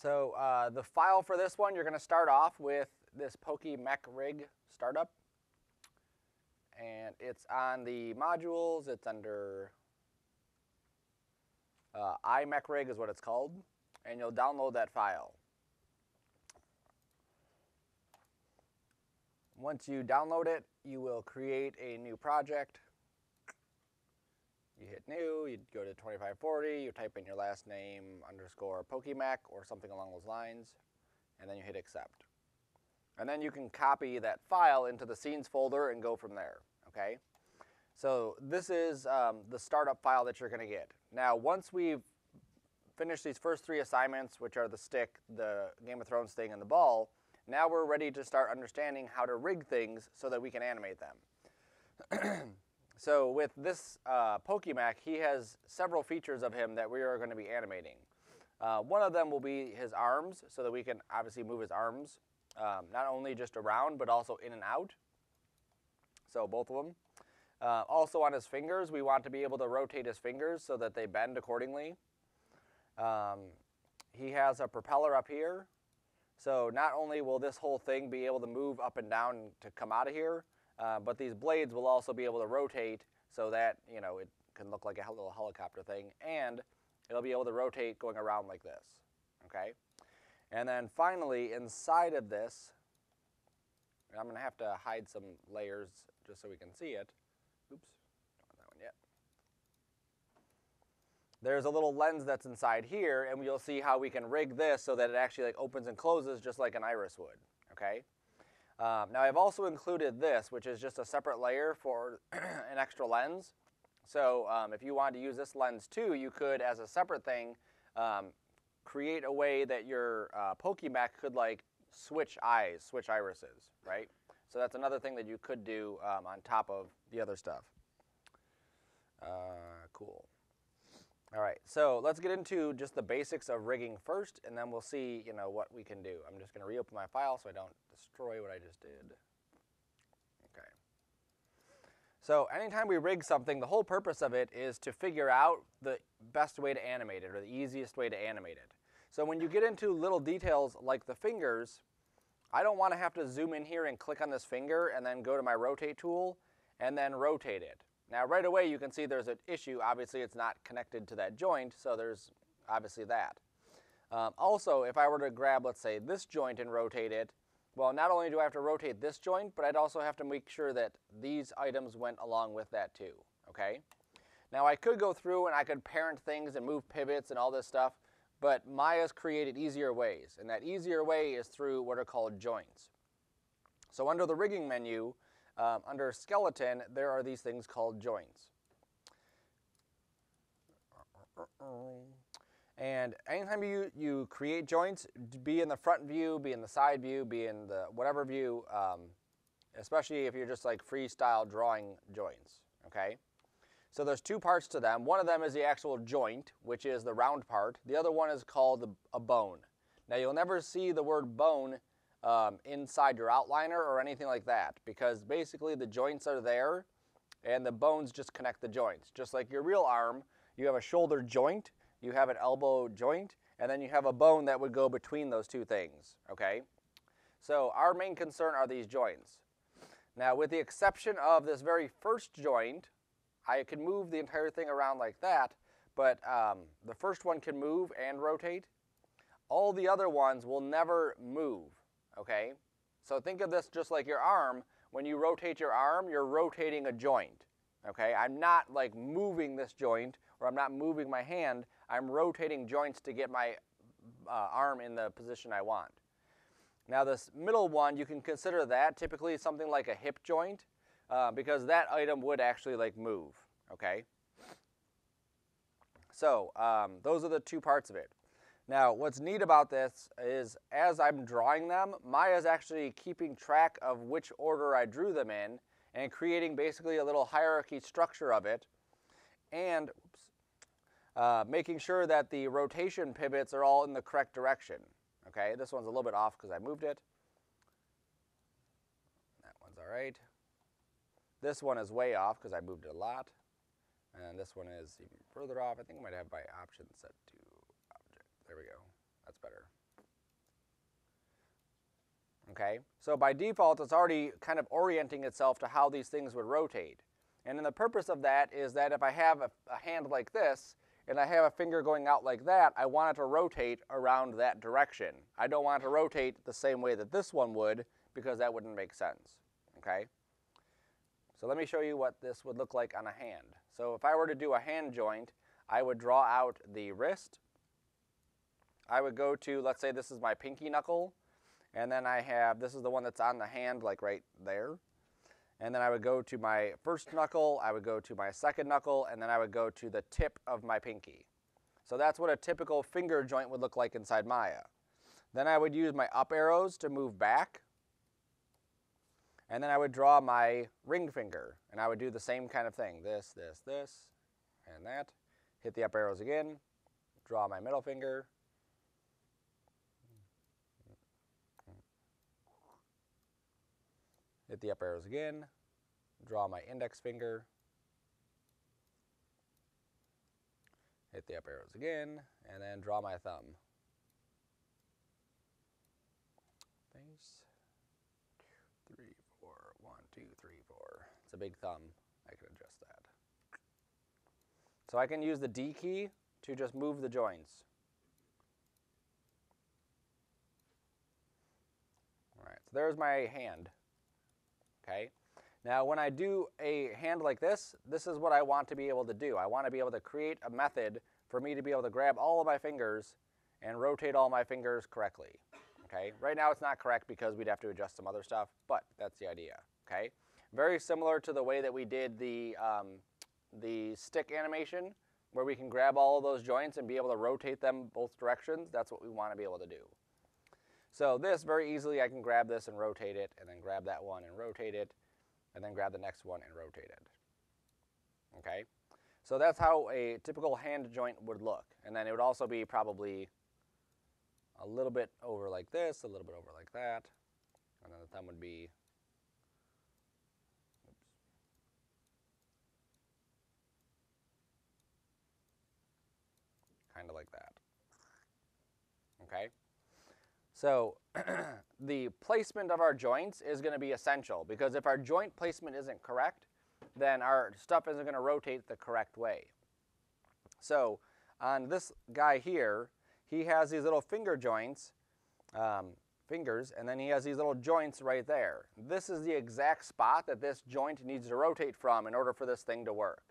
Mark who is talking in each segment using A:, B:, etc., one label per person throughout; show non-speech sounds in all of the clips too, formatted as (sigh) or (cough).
A: So uh, the file for this one, you're going to start off with this PokeMech rig startup. And it's on the modules. It's under uh, iMech rig is what it's called. And you'll download that file. Once you download it, you will create a new project. You hit new, you go to 2540, you type in your last name underscore PokeMech or something along those lines, and then you hit accept. And then you can copy that file into the scenes folder and go from there, okay? So this is um, the startup file that you're gonna get. Now, once we've finished these first three assignments, which are the stick, the Game of Thrones thing, and the ball, now we're ready to start understanding how to rig things so that we can animate them. (clears throat) so with this uh, PokeMech, he has several features of him that we are going to be animating. Uh, one of them will be his arms, so that we can obviously move his arms, um, not only just around, but also in and out. So both of them. Uh, also on his fingers, we want to be able to rotate his fingers so that they bend accordingly. Um, he has a propeller up here, so not only will this whole thing be able to move up and down to come out of here, uh, but these blades will also be able to rotate so that, you know, it can look like a little helicopter thing, and it'll be able to rotate going around like this, okay? And then finally, inside of this, I'm going to have to hide some layers just so we can see it. Oops, not that one yet. there's a little lens that's inside here, and you'll see how we can rig this so that it actually like opens and closes just like an iris would, okay? Um, now I've also included this, which is just a separate layer for (clears throat) an extra lens. So um, if you wanted to use this lens too, you could, as a separate thing, um, create a way that your uh, PokeMech could like switch eyes, switch irises, right? So that's another thing that you could do um, on top of the other stuff. Uh, cool. All right, so let's get into just the basics of rigging first, and then we'll see, you know, what we can do. I'm just going to reopen my file so I don't destroy what I just did. Okay. So anytime we rig something, the whole purpose of it is to figure out the best way to animate it or the easiest way to animate it. So when you get into little details like the fingers, I don't want to have to zoom in here and click on this finger and then go to my rotate tool and then rotate it. Now right away you can see there's an issue. Obviously it's not connected to that joint, so there's obviously that. Um, also, if I were to grab, let's say, this joint and rotate it, well, not only do I have to rotate this joint, but I'd also have to make sure that these items went along with that too, okay? Now I could go through and I could parent things and move pivots and all this stuff, but Maya's created easier ways, and that easier way is through what are called joints. So under the rigging menu, um, under skeleton, there are these things called joints. And anytime you, you create joints, be in the front view, be in the side view, be in the whatever view, um, especially if you're just like freestyle drawing joints, okay? So there's two parts to them. One of them is the actual joint, which is the round part. The other one is called a bone. Now you'll never see the word bone um, inside your outliner or anything like that because basically the joints are there and the bones just connect the joints. Just like your real arm, you have a shoulder joint, you have an elbow joint, and then you have a bone that would go between those two things, okay? So our main concern are these joints. Now with the exception of this very first joint, I can move the entire thing around like that, but um, the first one can move and rotate. All the other ones will never move okay? So think of this just like your arm. When you rotate your arm, you're rotating a joint, okay? I'm not like moving this joint or I'm not moving my hand. I'm rotating joints to get my uh, arm in the position I want. Now this middle one, you can consider that typically something like a hip joint uh, because that item would actually like move, okay? So um, those are the two parts of it. Now, what's neat about this is as I'm drawing them, Maya's actually keeping track of which order I drew them in and creating basically a little hierarchy structure of it and oops, uh, making sure that the rotation pivots are all in the correct direction. Okay, this one's a little bit off because I moved it. That one's all right. This one is way off because I moved it a lot. And this one is even further off. I think I might have my options set to there we go. That's better. Okay, so by default, it's already kind of orienting itself to how these things would rotate. And then the purpose of that is that if I have a, a hand like this, and I have a finger going out like that, I want it to rotate around that direction. I don't want it to rotate the same way that this one would, because that wouldn't make sense. Okay? So let me show you what this would look like on a hand. So if I were to do a hand joint, I would draw out the wrist. I would go to, let's say this is my pinky knuckle, and then I have, this is the one that's on the hand, like right there. And then I would go to my first knuckle, I would go to my second knuckle, and then I would go to the tip of my pinky. So that's what a typical finger joint would look like inside Maya. Then I would use my up arrows to move back. And then I would draw my ring finger, and I would do the same kind of thing. This, this, this, and that. Hit the up arrows again, draw my middle finger, hit the up arrows again, draw my index finger, hit the up arrows again, and then draw my thumb. Base, three, four, one, two, three, four. It's a big thumb. I can adjust that. So I can use the D key to just move the joints. All right, so there's my hand. Okay. Now when I do a hand like this, this is what I want to be able to do. I want to be able to create a method for me to be able to grab all of my fingers and rotate all my fingers correctly. Okay, right now it's not correct because we'd have to adjust some other stuff, but that's the idea. Okay, very similar to the way that we did the, um, the stick animation where we can grab all of those joints and be able to rotate them both directions. That's what we want to be able to do. So this, very easily, I can grab this and rotate it, and then grab that one and rotate it, and then grab the next one and rotate it. Okay? So that's how a typical hand joint would look. And then it would also be probably a little bit over like this, a little bit over like that, and then the thumb would be kind of like that. Okay? So (clears throat) the placement of our joints is going to be essential because if our joint placement isn't correct, then our stuff isn't going to rotate the correct way. So on this guy here, he has these little finger joints, um, fingers, and then he has these little joints right there. This is the exact spot that this joint needs to rotate from in order for this thing to work.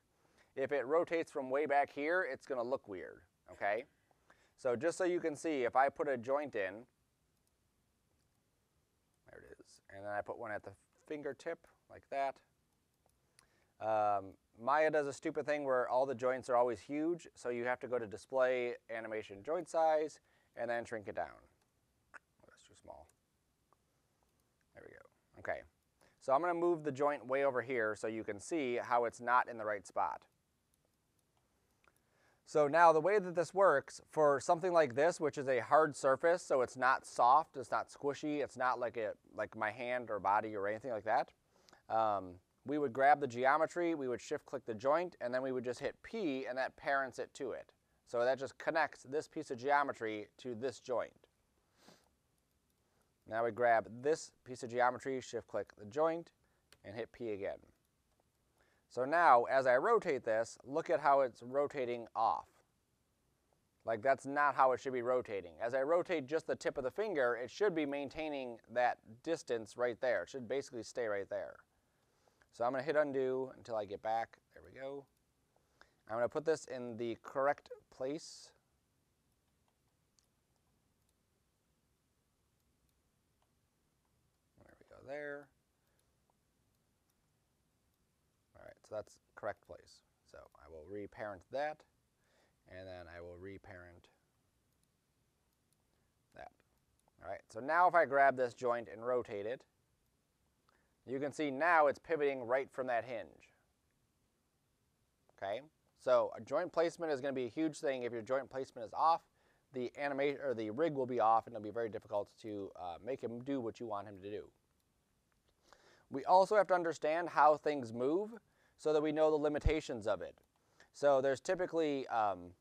A: If it rotates from way back here, it's going to look weird, okay? So just so you can see, if I put a joint in, and then I put one at the fingertip like that. Um, Maya does a stupid thing where all the joints are always huge, so you have to go to display animation joint size and then shrink it down. Oh, that's too small. There we go. Okay. So I'm going to move the joint way over here so you can see how it's not in the right spot. So now the way that this works for something like this, which is a hard surface, so it's not soft, it's not squishy, it's not like it like my hand or body or anything like that. Um, we would grab the geometry, we would shift click the joint, and then we would just hit P and that parents it to it. So that just connects this piece of geometry to this joint. Now we grab this piece of geometry, shift click the joint, and hit P again. So now, as I rotate this, look at how it's rotating off. Like that's not how it should be rotating. As I rotate just the tip of the finger, it should be maintaining that distance right there. It should basically stay right there. So I'm going to hit undo until I get back. There we go. I'm going to put this in the correct place. There we go there. So that's correct place. So I will reparent that, and then I will reparent that. All right, so now if I grab this joint and rotate it, you can see now it's pivoting right from that hinge. Okay, so a joint placement is going to be a huge thing. If your joint placement is off, the animation or the rig will be off, and it'll be very difficult to uh, make him do what you want him to do. We also have to understand how things move so that we know the limitations of it. So there's typically, um,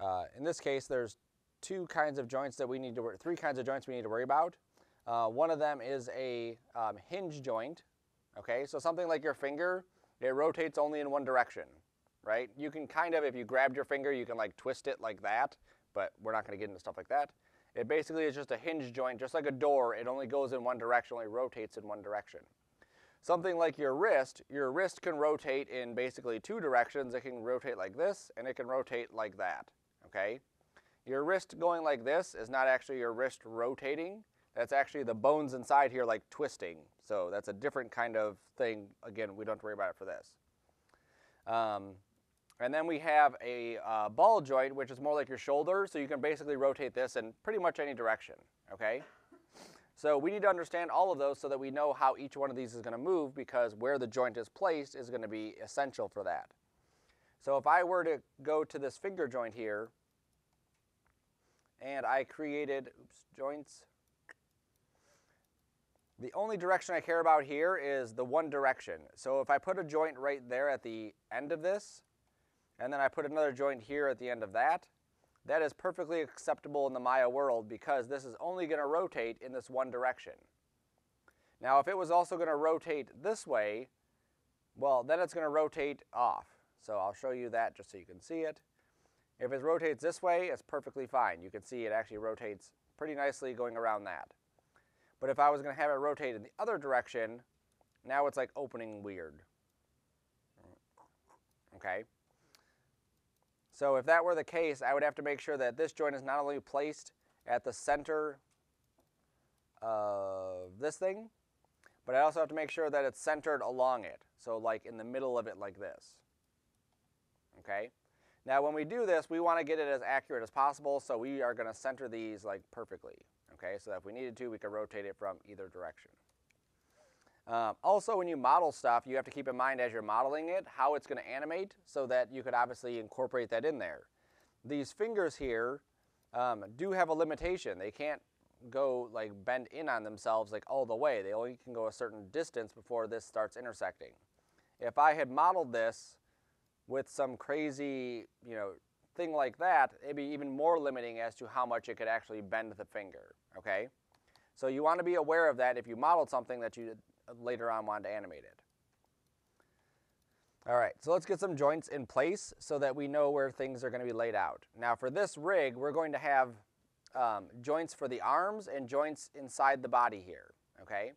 A: uh, in this case, there's two kinds of joints that we need to three kinds of joints we need to worry about. Uh, one of them is a um, hinge joint. Okay, so something like your finger, it rotates only in one direction, right? You can kind of, if you grabbed your finger, you can like twist it like that, but we're not going to get into stuff like that. It basically is just a hinge joint, just like a door. It only goes in one direction, only rotates in one direction. Something like your wrist, your wrist can rotate in basically two directions. It can rotate like this, and it can rotate like that, okay? Your wrist going like this is not actually your wrist rotating. That's actually the bones inside here like twisting. So that's a different kind of thing. Again, we don't have to worry about it for this. Um, and then we have a uh, ball joint, which is more like your shoulder, so you can basically rotate this in pretty much any direction, okay? So we need to understand all of those so that we know how each one of these is going to move because where the joint is placed is going to be essential for that. So if I were to go to this finger joint here, and I created oops, joints, the only direction I care about here is the one direction. So if I put a joint right there at the end of this, and then I put another joint here at the end of that, that is perfectly acceptable in the Maya world because this is only going to rotate in this one direction. Now if it was also going to rotate this way, well then it's going to rotate off. So I'll show you that just so you can see it. If it rotates this way, it's perfectly fine. You can see it actually rotates pretty nicely going around that. But if I was going to have it rotate in the other direction, now it's like opening weird. Okay? So if that were the case, I would have to make sure that this joint is not only placed at the center of this thing, but I also have to make sure that it's centered along it. So like in the middle of it like this. Okay? Now when we do this, we want to get it as accurate as possible, so we are going to center these like perfectly. Okay, so if we needed to, we could rotate it from either direction. Um, also, when you model stuff, you have to keep in mind as you're modeling it how it's going to animate so that you could obviously incorporate that in there. These fingers here um, do have a limitation. They can't go like bend in on themselves like all the way. They only can go a certain distance before this starts intersecting. If I had modeled this with some crazy, you know, thing like that, it'd be even more limiting as to how much it could actually bend the finger, okay? So you want to be aware of that if you modeled something that you later on wanted to animate it. All right, so let's get some joints in place so that we know where things are going to be laid out. Now for this rig, we're going to have um, joints for the arms and joints inside the body here, okay?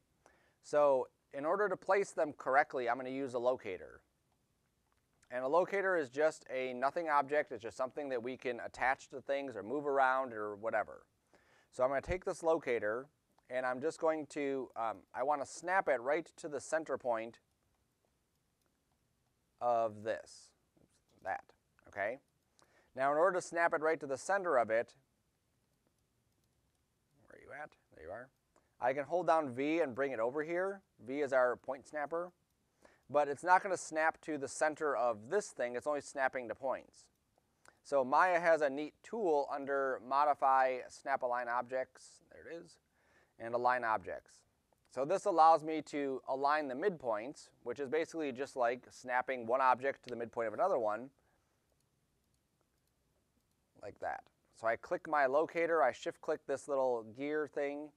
A: So in order to place them correctly, I'm going to use a locator. And a locator is just a nothing object. It's just something that we can attach to things or move around or whatever. So I'm going to take this locator and I'm just going to, um, I want to snap it right to the center point of this, that, okay? Now in order to snap it right to the center of it, where are you at? There you are. I can hold down V and bring it over here. V is our point snapper. But it's not going to snap to the center of this thing. It's only snapping to points. So Maya has a neat tool under Modify Snap Align Objects. There it is and align objects. So this allows me to align the midpoints, which is basically just like snapping one object to the midpoint of another one, like that. So I click my locator, I shift click this little gear thing,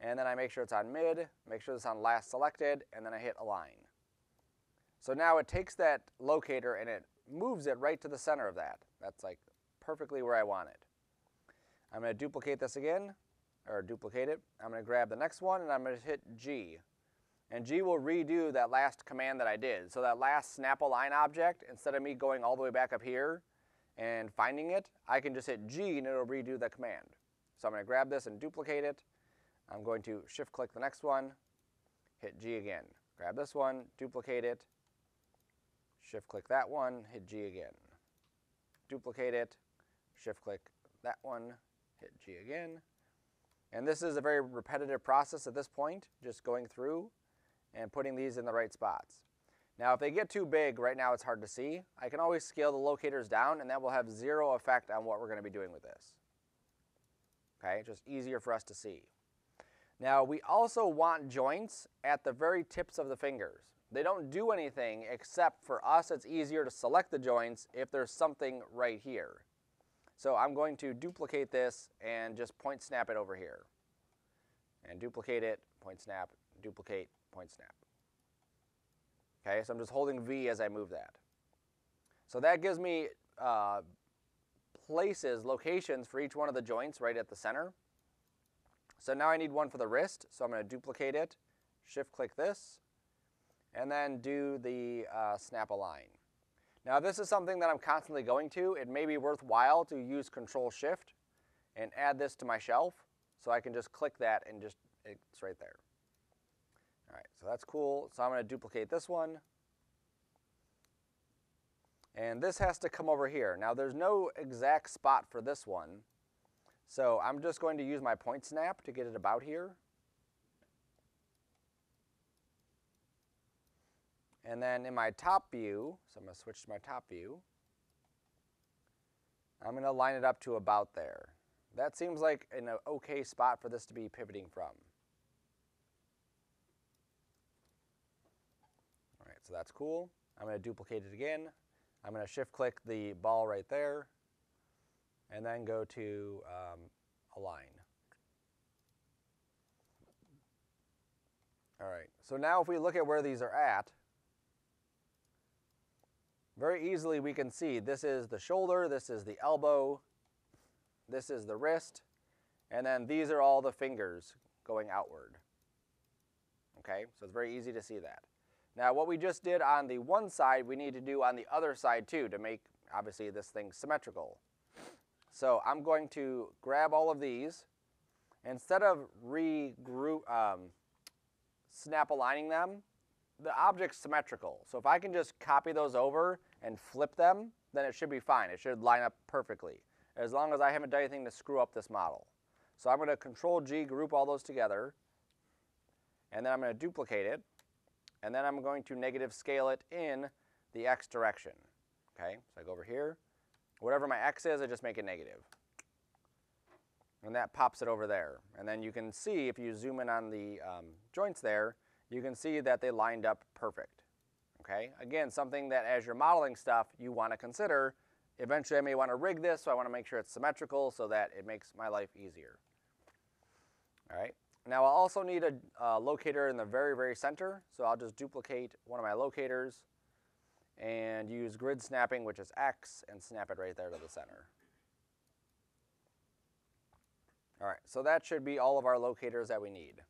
A: and then I make sure it's on mid, make sure it's on last selected, and then I hit align. So now it takes that locator and it moves it right to the center of that. That's like perfectly where I want it. I'm going to duplicate this again, or duplicate it. I'm going to grab the next one and I'm going to hit G. And G will redo that last command that I did. So that last snap align object, instead of me going all the way back up here and finding it, I can just hit G and it'll redo the command. So I'm going to grab this and duplicate it. I'm going to shift click the next one, hit G again. Grab this one, duplicate it, shift click that one, hit G again. Duplicate it, shift click that one, hit G again, and this is a very repetitive process at this point, just going through and putting these in the right spots. Now, if they get too big, right now it's hard to see. I can always scale the locators down and that will have zero effect on what we're going to be doing with this. Okay, just easier for us to see. Now, we also want joints at the very tips of the fingers. They don't do anything except for us, it's easier to select the joints if there's something right here. So I'm going to duplicate this and just point snap it over here. and duplicate it, point snap, duplicate, point snap. Okay, so I'm just holding V as I move that. So that gives me uh, places, locations for each one of the joints right at the center. So now I need one for the wrist, so I'm going to duplicate it, shift click this, and then do the uh, snap align. Now if this is something that I'm constantly going to, it may be worthwhile to use control shift and add this to my shelf so I can just click that and just, it's right there. All right, so that's cool. So I'm going to duplicate this one. And this has to come over here. Now there's no exact spot for this one. So I'm just going to use my point snap to get it about here. And then in my top view, so I'm going to switch to my top view, I'm going to line it up to about there. That seems like an okay spot for this to be pivoting from. All right, so that's cool. I'm going to duplicate it again. I'm going to shift click the ball right there and then go to um, align. All right, so now if we look at where these are at, very easily we can see this is the shoulder, this is the elbow, this is the wrist, and then these are all the fingers going outward. Okay, so it's very easy to see that. Now what we just did on the one side, we need to do on the other side too to make, obviously, this thing symmetrical. So I'm going to grab all of these. Instead of regroup, um, snap aligning them, the object's symmetrical. So if I can just copy those over and flip them, then it should be fine. It should line up perfectly, as long as I haven't done anything to screw up this model. So I'm going to Control G, group all those together, and then I'm going to duplicate it, and then I'm going to negative scale it in the x direction. Okay, so I go over here. Whatever my x is, I just make it negative. And that pops it over there. And then you can see, if you zoom in on the um, joints there, you can see that they lined up perfect. Okay, again, something that as you're modeling stuff, you want to consider. Eventually, I may want to rig this, so I want to make sure it's symmetrical so that it makes my life easier. All right, now I'll also need a locator in the very, very center, so I'll just duplicate one of my locators and use grid snapping, which is X, and snap it right there to the center. All right, so that should be all of our locators that we need.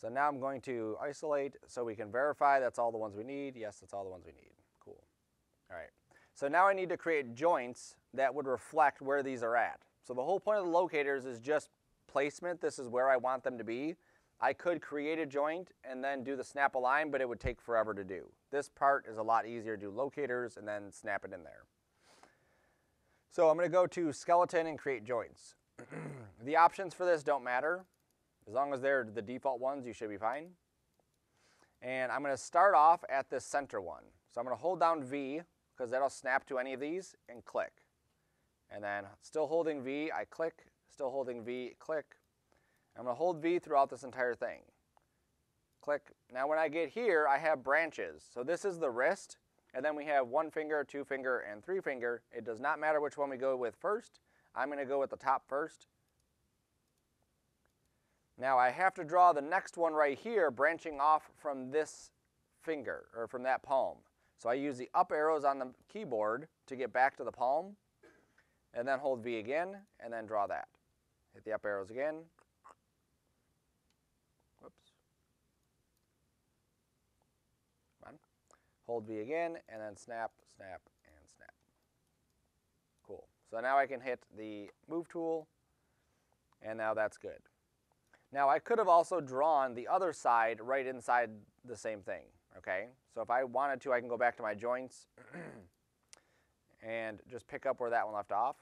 A: So now I'm going to isolate so we can verify that's all the ones we need. Yes, that's all the ones we need. Cool. All right. So now I need to create joints that would reflect where these are at. So the whole point of the locators is just placement. This is where I want them to be. I could create a joint and then do the snap align, but it would take forever to do. This part is a lot easier to do locators and then snap it in there. So I'm going to go to skeleton and create joints. (clears throat) the options for this don't matter. As long as they're the default ones, you should be fine. And I'm going to start off at this center one. So I'm to hold down V because that'll snap to any of these and click. And then still holding V, I click, still holding V, click. I'm to hold V throughout this entire thing. Click. Now when I get here, I have branches. So this is the wrist, and then we have one finger, two finger, and three finger. It does not matter which one we go with first. I'm going to go with the top first. Now I have to draw the next one right here branching off from this finger or from that palm. So I use the up arrows on the keyboard to get back to the palm and then hold V again and then draw that. Hit the up arrows again. Whoops. Come on. Hold V again and then snap, snap, and snap. Cool. So now I can hit the move tool and now that's good. Now I could have also drawn the other side right inside the same thing, okay? So if I wanted to, I can go back to my joints (clears throat) and just pick up where that one left off.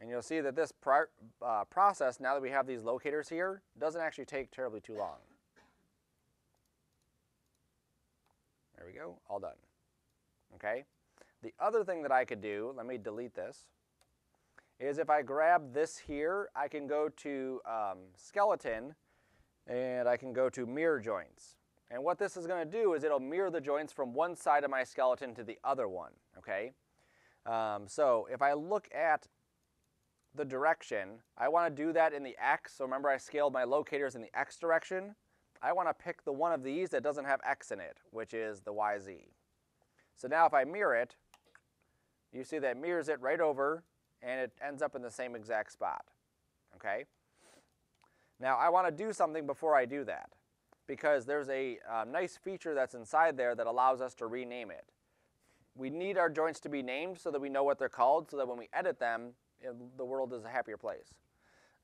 A: And you'll see that this uh, process, now that we have these locators here, doesn't actually take terribly too long. There we go, all done. Okay? The other thing that I could do, let me delete this is if I grab this here, I can go to um, skeleton and I can go to mirror joints. And what this is going to do is it'll mirror the joints from one side of my skeleton to the other one, okay? Um, so if I look at the direction, I want to do that in the x. So remember I scaled my locators in the x direction. I want to pick the one of these that doesn't have x in it, which is the yz. So now if I mirror it, you see that mirrors it right over and it ends up in the same exact spot. Okay? Now I want to do something before I do that because there's a uh, nice feature that's inside there that allows us to rename it. We need our joints to be named so that we know what they're called so that when we edit them, it, the world is a happier place.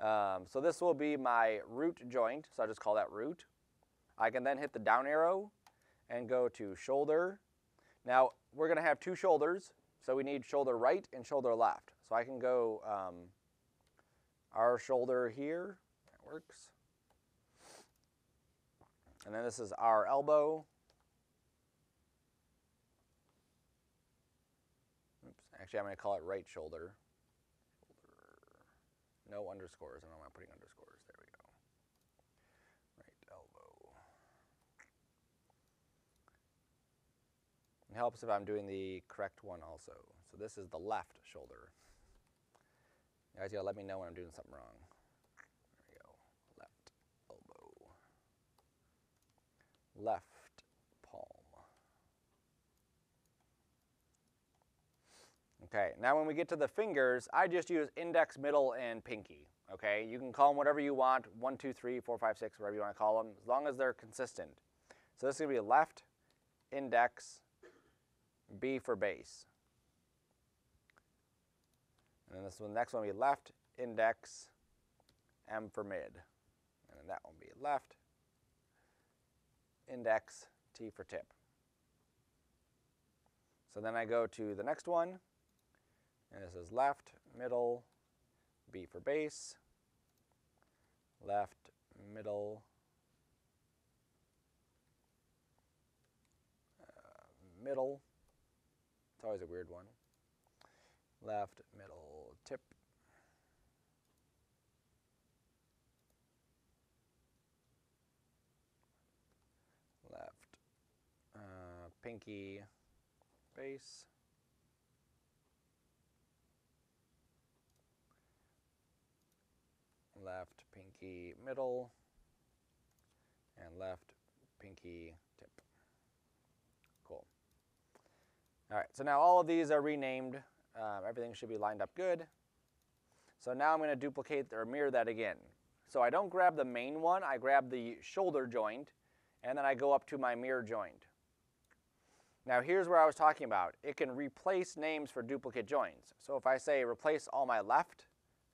A: Um, so this will be my root joint, so I'll just call that root. I can then hit the down arrow and go to shoulder. Now we're going to have two shoulders, so we need shoulder right and shoulder left. So I can go um, our shoulder here, that works. And then this is our elbow. Oops, actually I'm going to call it right shoulder. No underscores, and I'm not putting underscores. There we go. Right elbow. It helps if I'm doing the correct one also. So this is the left shoulder. You guys gotta let me know when I'm doing something wrong. There we go. Left elbow. Left palm. Okay, now when we get to the fingers, I just use index, middle, and pinky. Okay, you can call them whatever you want, one, two, three, four, five, six, whatever you want to call them, as long as they're consistent. So this is to be left, index, B for base. And then this one, next one will be left, index, M for mid. And then that one will be left, index, T for tip. So then I go to the next one, and this is left, middle, B for base, left, middle, uh, middle. It's always a weird one. Left, middle, tip. Left, uh, pinky, base. left pinky middle, and left pinky tip. Cool. All right, so now all of these are renamed. Um, everything should be lined up good. So now I'm going to duplicate or mirror that again. So I don't grab the main one, I grab the shoulder joint, and then I go up to my mirror joint. Now here's where I was talking about. It can replace names for duplicate joints. So if I say replace all my left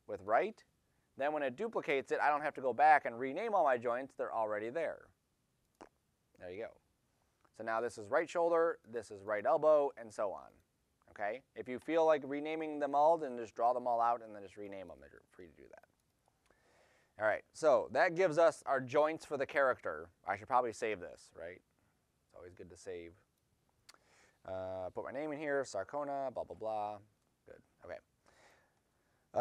A: with right, then when it duplicates it, I don't have to go back and rename all my joints. They're already there. There you go. So now this is right shoulder, this is right elbow, and so on. Okay? If you feel like renaming them all, then just draw them all out and then just rename them. You're free to do that. All right, so that gives us our joints for the character. I should probably save this, right? It's always good to save. Uh, put my name in here, Sarcona, blah, blah, blah. Good, okay.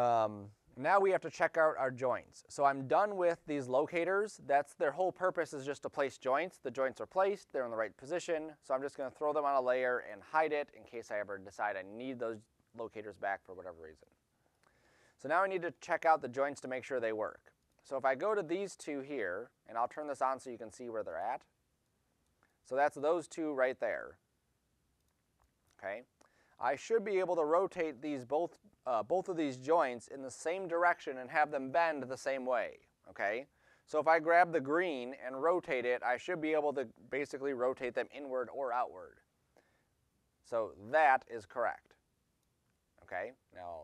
A: Um, now we have to check out our joints. So I'm done with these locators. That's their whole purpose is just to place joints. The joints are placed, they're in the right position. So I'm just gonna throw them on a layer and hide it in case I ever decide I need those locators back for whatever reason. So now I need to check out the joints to make sure they work. So if I go to these two here, and I'll turn this on so you can see where they're at. So that's those two right there. Okay. I should be able to rotate these both, uh, both of these joints in the same direction and have them bend the same way, okay? So if I grab the green and rotate it, I should be able to basically rotate them inward or outward. So that is correct, okay? Now,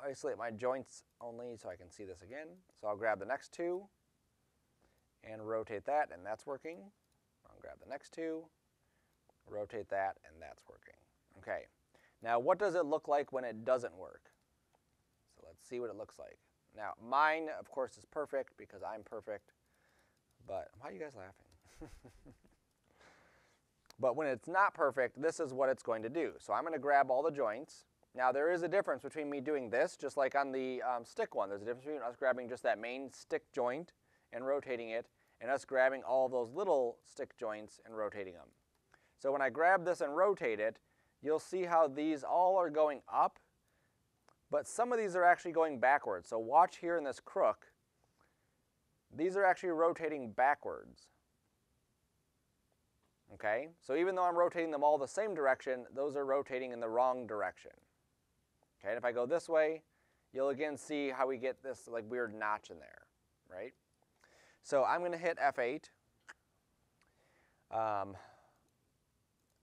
A: isolate my joints only so I can see this again. So I'll grab the next two and rotate that, and that's working. I'll grab the next two, rotate that, and that's working. Okay, now what does it look like when it doesn't work? So let's see what it looks like. Now mine, of course, is perfect because I'm perfect, but why are you guys laughing? (laughs) but when it's not perfect, this is what it's going to do. So I'm going to grab all the joints. Now there is a difference between me doing this, just like on the um, stick one. There's a difference between us grabbing just that main stick joint and rotating it, and us grabbing all those little stick joints and rotating them. So when I grab this and rotate it, you'll see how these all are going up, but some of these are actually going backwards. So watch here in this crook, these are actually rotating backwards. Okay, so even though I'm rotating them all the same direction, those are rotating in the wrong direction. Okay, and if I go this way, you'll again see how we get this like weird notch in there, right? So I'm going to hit F8. Um,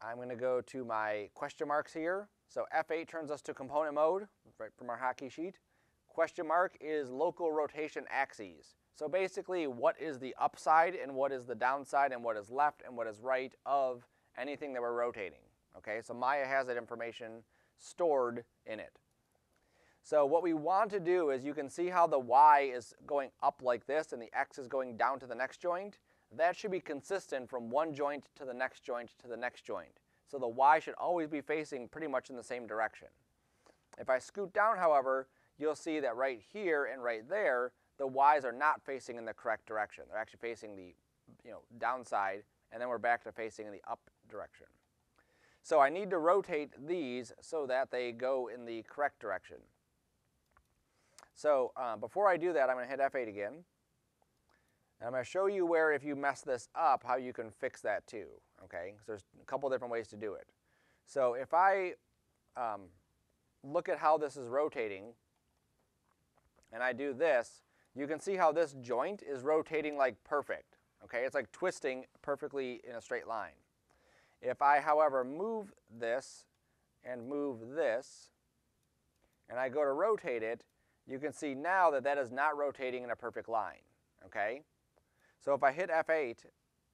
A: I'm going to go to my question marks here. So F8 turns us to component mode, right from our hotkey sheet. Question mark is local rotation axes. So basically, what is the upside and what is the downside and what is left and what is right of anything that we're rotating. Okay, so Maya has that information stored in it. So what we want to do is you can see how the Y is going up like this and the X is going down to the next joint. That should be consistent from one joint to the next joint to the next joint. So the Y should always be facing pretty much in the same direction. If I scoot down, however, you'll see that right here and right there, the y's are not facing in the correct direction. They're actually facing the you know, downside, and then we're back to facing in the up direction. So I need to rotate these so that they go in the correct direction. So uh, before I do that, I'm going to hit F8 again. And I'm going to show you where if you mess this up, how you can fix that too. Okay, so there's a couple different ways to do it. So if I um, look at how this is rotating, and I do this, you can see how this joint is rotating like perfect. Okay, it's like twisting perfectly in a straight line. If I, however, move this and move this, and I go to rotate it, you can see now that that is not rotating in a perfect line. Okay, so if I hit F8,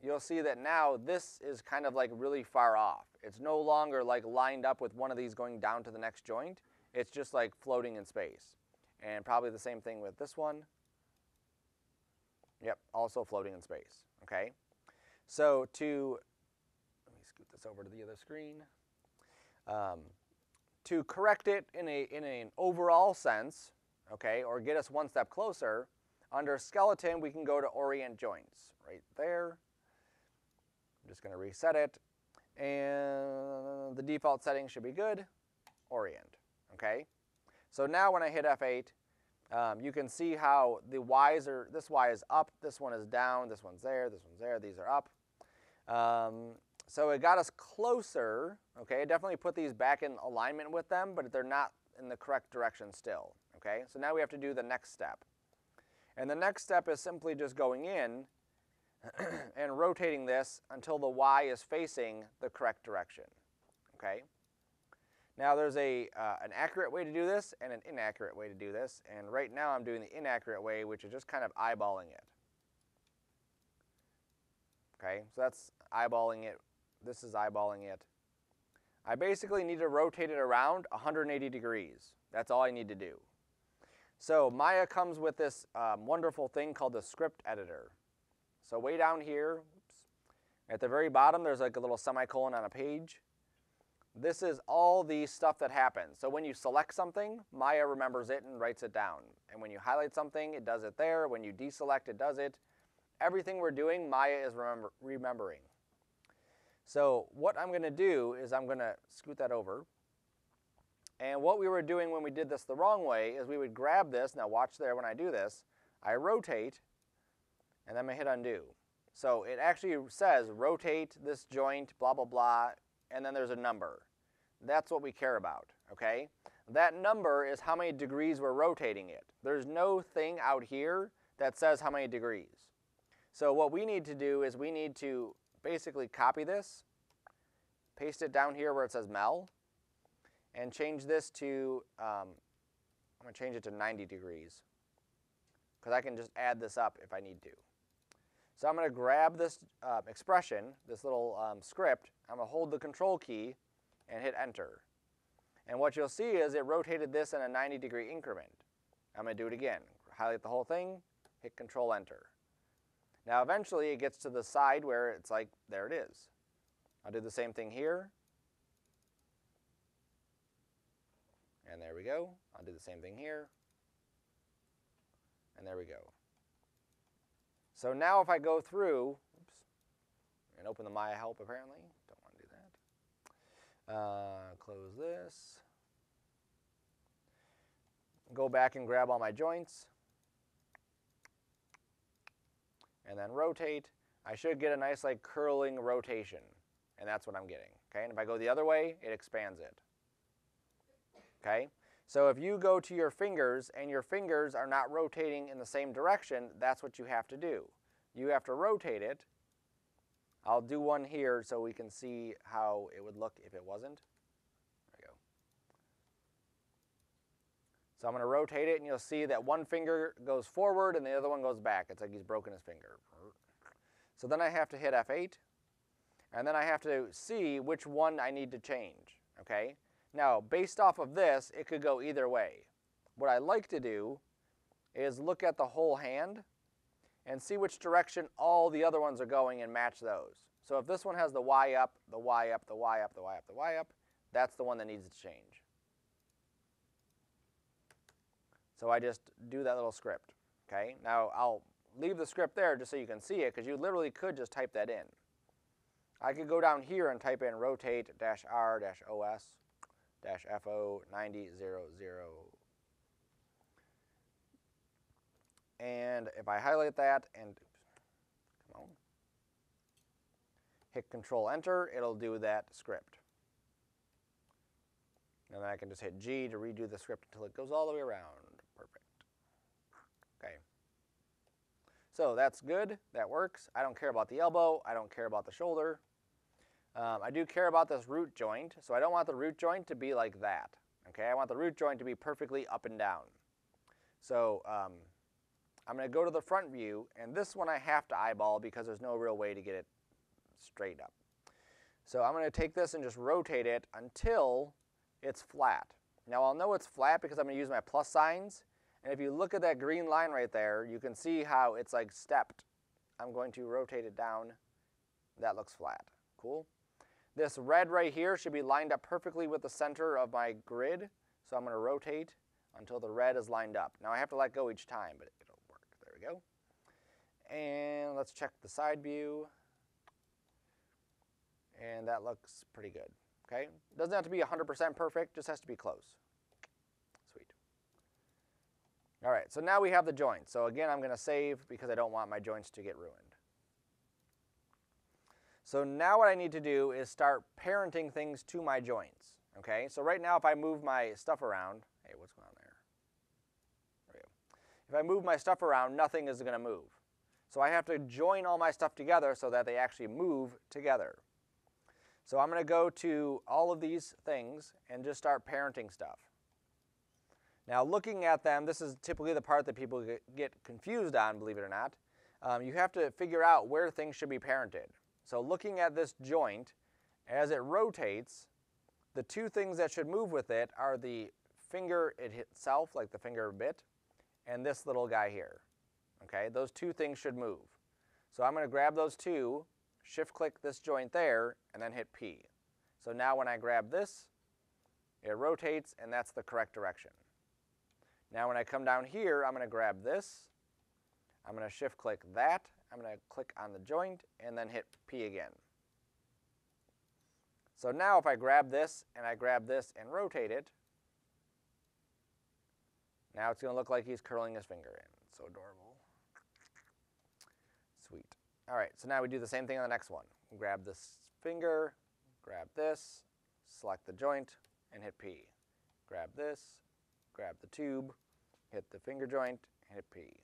A: you'll see that now this is kind of like really far off. It's no longer like lined up with one of these going down to the next joint. It's just like floating in space. And probably the same thing with this one. Yep, also floating in space, okay? So to, let me scoot this over to the other screen. Um, to correct it in, a, in an overall sense, okay, or get us one step closer, under skeleton we can go to orient joints, right there. I'm just going to reset it, and the default setting should be good, orient, okay? So now when I hit F8, um, you can see how the Y's are, this Y is up, this one is down, this one's there, this one's there, these are up. Um, so it got us closer, okay? Definitely put these back in alignment with them, but they're not in the correct direction still, okay? So now we have to do the next step. And the next step is simply just going in (clears throat) and rotating this until the Y is facing the correct direction, okay? Now there's a, uh, an accurate way to do this and an inaccurate way to do this, and right now I'm doing the inaccurate way, which is just kind of eyeballing it. Okay, so that's eyeballing it. This is eyeballing it. I basically need to rotate it around 180 degrees. That's all I need to do. So Maya comes with this um, wonderful thing called the script editor. So way down here, oops, at the very bottom, there's like a little semicolon on a page. This is all the stuff that happens. So when you select something, Maya remembers it and writes it down. And when you highlight something, it does it there. When you deselect, it does it. Everything we're doing, Maya is remember remembering. So what I'm going to do is I'm going to scoot that over. And what we were doing when we did this the wrong way is we would grab this. Now watch there when I do this. I rotate, and then I hit undo. So it actually says rotate this joint, blah, blah, blah, and then there's a number. That's what we care about, okay? That number is how many degrees we're rotating it. There's no thing out here that says how many degrees. So what we need to do is we need to basically copy this, paste it down here where it says Mel, and change this to, um, I'm going to change it to 90 degrees because I can just add this up if I need to. So I'm going to grab this uh, expression, this little um, script, I'm going to hold the control key and hit enter. And what you'll see is it rotated this in a 90 degree increment. I'm going to do it again. Highlight the whole thing, hit control enter. Now eventually it gets to the side where it's like, there it is. I'll do the same thing here. And there we go. I'll do the same thing here. And there we go. So now if I go through, oops, and open the Maya help apparently, don't want to do that. Uh, close this. Go back and grab all my joints. And then rotate. I should get a nice like curling rotation. And that's what I'm getting. Okay, and if I go the other way, it expands it. Okay, so if you go to your fingers and your fingers are not rotating in the same direction, that's what you have to do. You have to rotate it. I'll do one here so we can see how it would look if it wasn't. There we go. So I'm going to rotate it and you'll see that one finger goes forward and the other one goes back. It's like he's broken his finger. So then I have to hit F8 and then I have to see which one I need to change, okay? Now, based off of this, it could go either way. What I like to do is look at the whole hand and see which direction all the other ones are going and match those. So if this one has the Y up, the Y up, the Y up, the Y up, the Y up, that's the one that needs to change. So I just do that little script, okay? Now I'll leave the script there just so you can see it because you literally could just type that in. I could go down here and type in rotate FO 9000. And if I highlight that and come on, hit control enter, it'll do that script. And then I can just hit G to redo the script until it goes all the way around. Perfect. Okay. So that's good. That works. I don't care about the elbow. I don't care about the shoulder. Um, I do care about this root joint, so I don't want the root joint to be like that. Okay, I want the root joint to be perfectly up and down. So um, I'm going to go to the front view, and this one I have to eyeball because there's no real way to get it straight up. So I'm going to take this and just rotate it until it's flat. Now I'll know it's flat because I'm going to use my plus signs, and if you look at that green line right there, you can see how it's like stepped. I'm going to rotate it down. That looks flat. Cool. This red right here should be lined up perfectly with the center of my grid. So I'm going to rotate until the red is lined up. Now I have to let go each time, but it'll work. There we go. And let's check the side view. And that looks pretty good. Okay, doesn't have to be 100% perfect, just has to be close. Sweet. All right, so now we have the joints. So again, I'm going to save because I don't want my joints to get ruined. So now what I need to do is start parenting things to my joints. Okay, so right now if I move my stuff around, hey, what's going on there? There. If I move my stuff around, nothing is going to move. So I have to join all my stuff together so that they actually move together. So I'm going to go to all of these things and just start parenting stuff. Now looking at them, this is typically the part that people get confused on, believe it or not. Um, you have to figure out where things should be parented. So looking at this joint, as it rotates, the two things that should move with it are the finger itself, like the finger bit, and this little guy here. Okay, those two things should move. So I'm going to grab those two, shift click this joint there, and then hit P. So now when I grab this, it rotates and that's the correct direction. Now when I come down here, I'm going to grab this, I'm going to shift click that, I'm going to click on the joint and then hit P again. So now if I grab this and I grab this and rotate it, now it's going to look like he's curling his finger in. So adorable. Sweet. All right, so now we do the same thing on the next one. Grab this finger, grab this, select the joint, and hit P. Grab this, grab the tube, hit the finger joint, and hit P.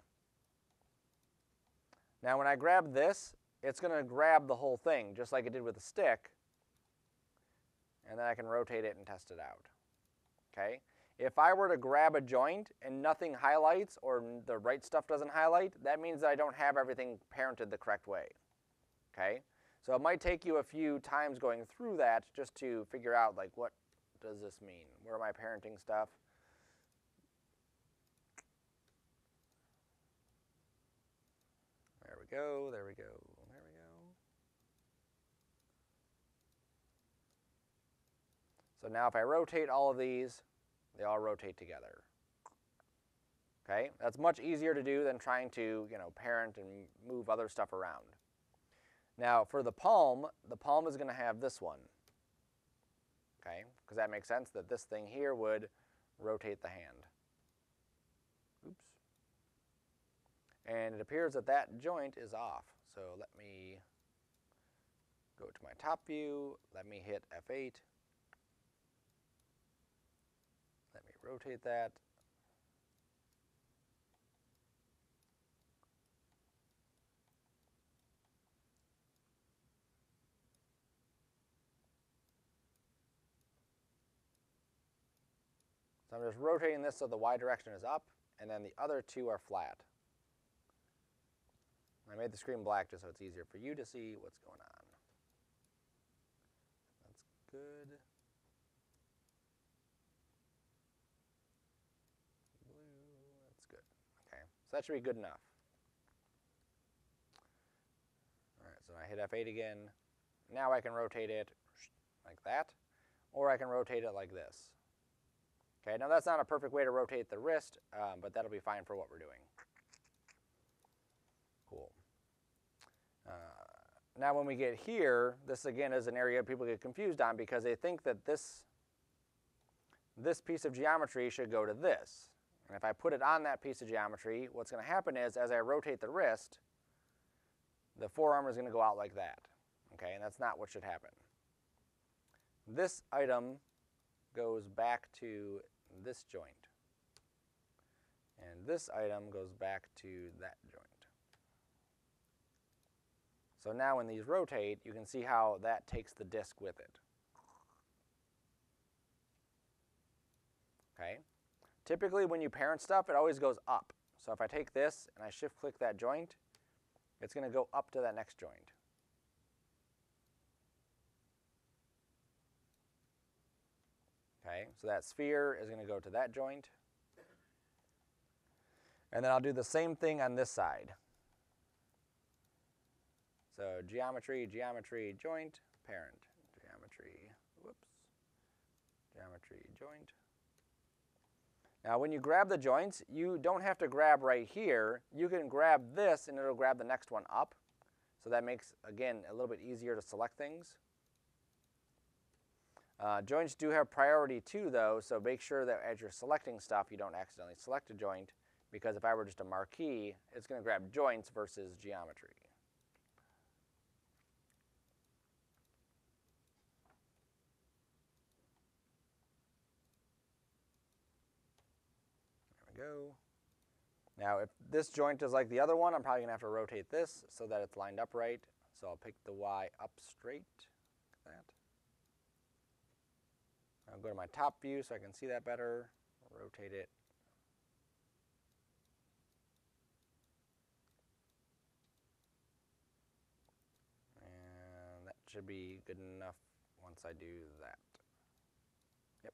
A: Now when I grab this, it's going to grab the whole thing, just like it did with the stick, and then I can rotate it and test it out. Okay? If I were to grab a joint and nothing highlights or the right stuff doesn't highlight, that means that I don't have everything parented the correct way. Okay? So it might take you a few times going through that just to figure out like what does this mean? Where am I parenting stuff? Go, there we go, there we go. So now if I rotate all of these, they all rotate together. Okay, that's much easier to do than trying to, you know, parent and move other stuff around. Now for the palm, the palm is going to have this one. okay? Because that makes sense that this thing here would rotate the hand. Oops. And it appears that that joint is off. So let me go to my top view, let me hit F8, let me rotate that, So I'm just rotating this so the y direction is up, and then the other two are flat. I made the screen black just so it's easier for you to see what's going on. That's good. Blue, that's good. Okay, so that should be good enough. All right, so I hit F8 again. Now I can rotate it like that, or I can rotate it like this. Okay, now that's not a perfect way to rotate the wrist, um, but that'll be fine for what we're doing. Cool. Uh, now when we get here, this again is an area people get confused on because they think that this, this piece of geometry should go to this. And if I put it on that piece of geometry, what's going to happen is as I rotate the wrist, the forearm is going to go out like that. Okay, and that's not what should happen. This item goes back to this joint. And this item goes back to that joint. So now when these rotate, you can see how that takes the disc with it. Okay. Typically when you parent stuff, it always goes up. So if I take this and I shift click that joint, it's going to go up to that next joint. Okay, so that sphere is going to go to that joint. And then I'll do the same thing on this side. So geometry, geometry, joint, parent, geometry, whoops, geometry, joint. Now when you grab the joints, you don't have to grab right here. You can grab this and it'll grab the next one up. So that makes, again, a little bit easier to select things. Uh, joints do have priority too though, so make sure that as you're selecting stuff you don't accidentally select a joint because if I were just a marquee, it's going to grab joints versus geometry. Go. Now if this joint is like the other one, I'm probably going to have to rotate this so that it's lined up right. So I'll pick the Y up straight, like that. I'll go to my top view so I can see that better, rotate it. And that should be good enough once I do that. Yep.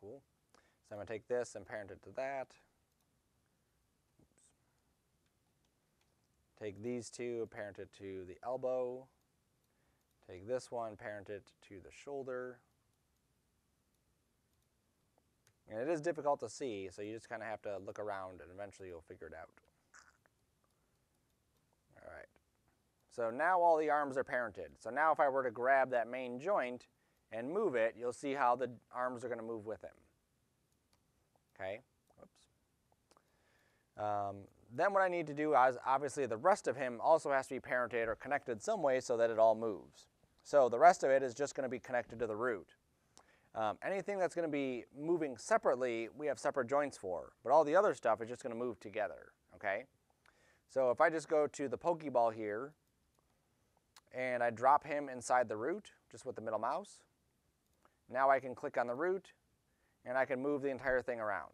A: Cool. So I'm going to take this and parent it to that. Oops. Take these two, parent it to the elbow. Take this one, parent it to the shoulder. And it is difficult to see, so you just kind of have to look around and eventually you'll figure it out. All right. So now all the arms are parented. So now if I were to grab that main joint and move it, you'll see how the arms are going to move with him. Okay. Whoops. Um, then what I need to do is obviously the rest of him also has to be parented or connected some way so that it all moves. So the rest of it is just going to be connected to the root. Um, anything that's going to be moving separately, we have separate joints for, but all the other stuff is just going to move together, okay? So if I just go to the Pokeball here, and I drop him inside the root, just with the middle mouse, now I can click on the root, and I can move the entire thing around.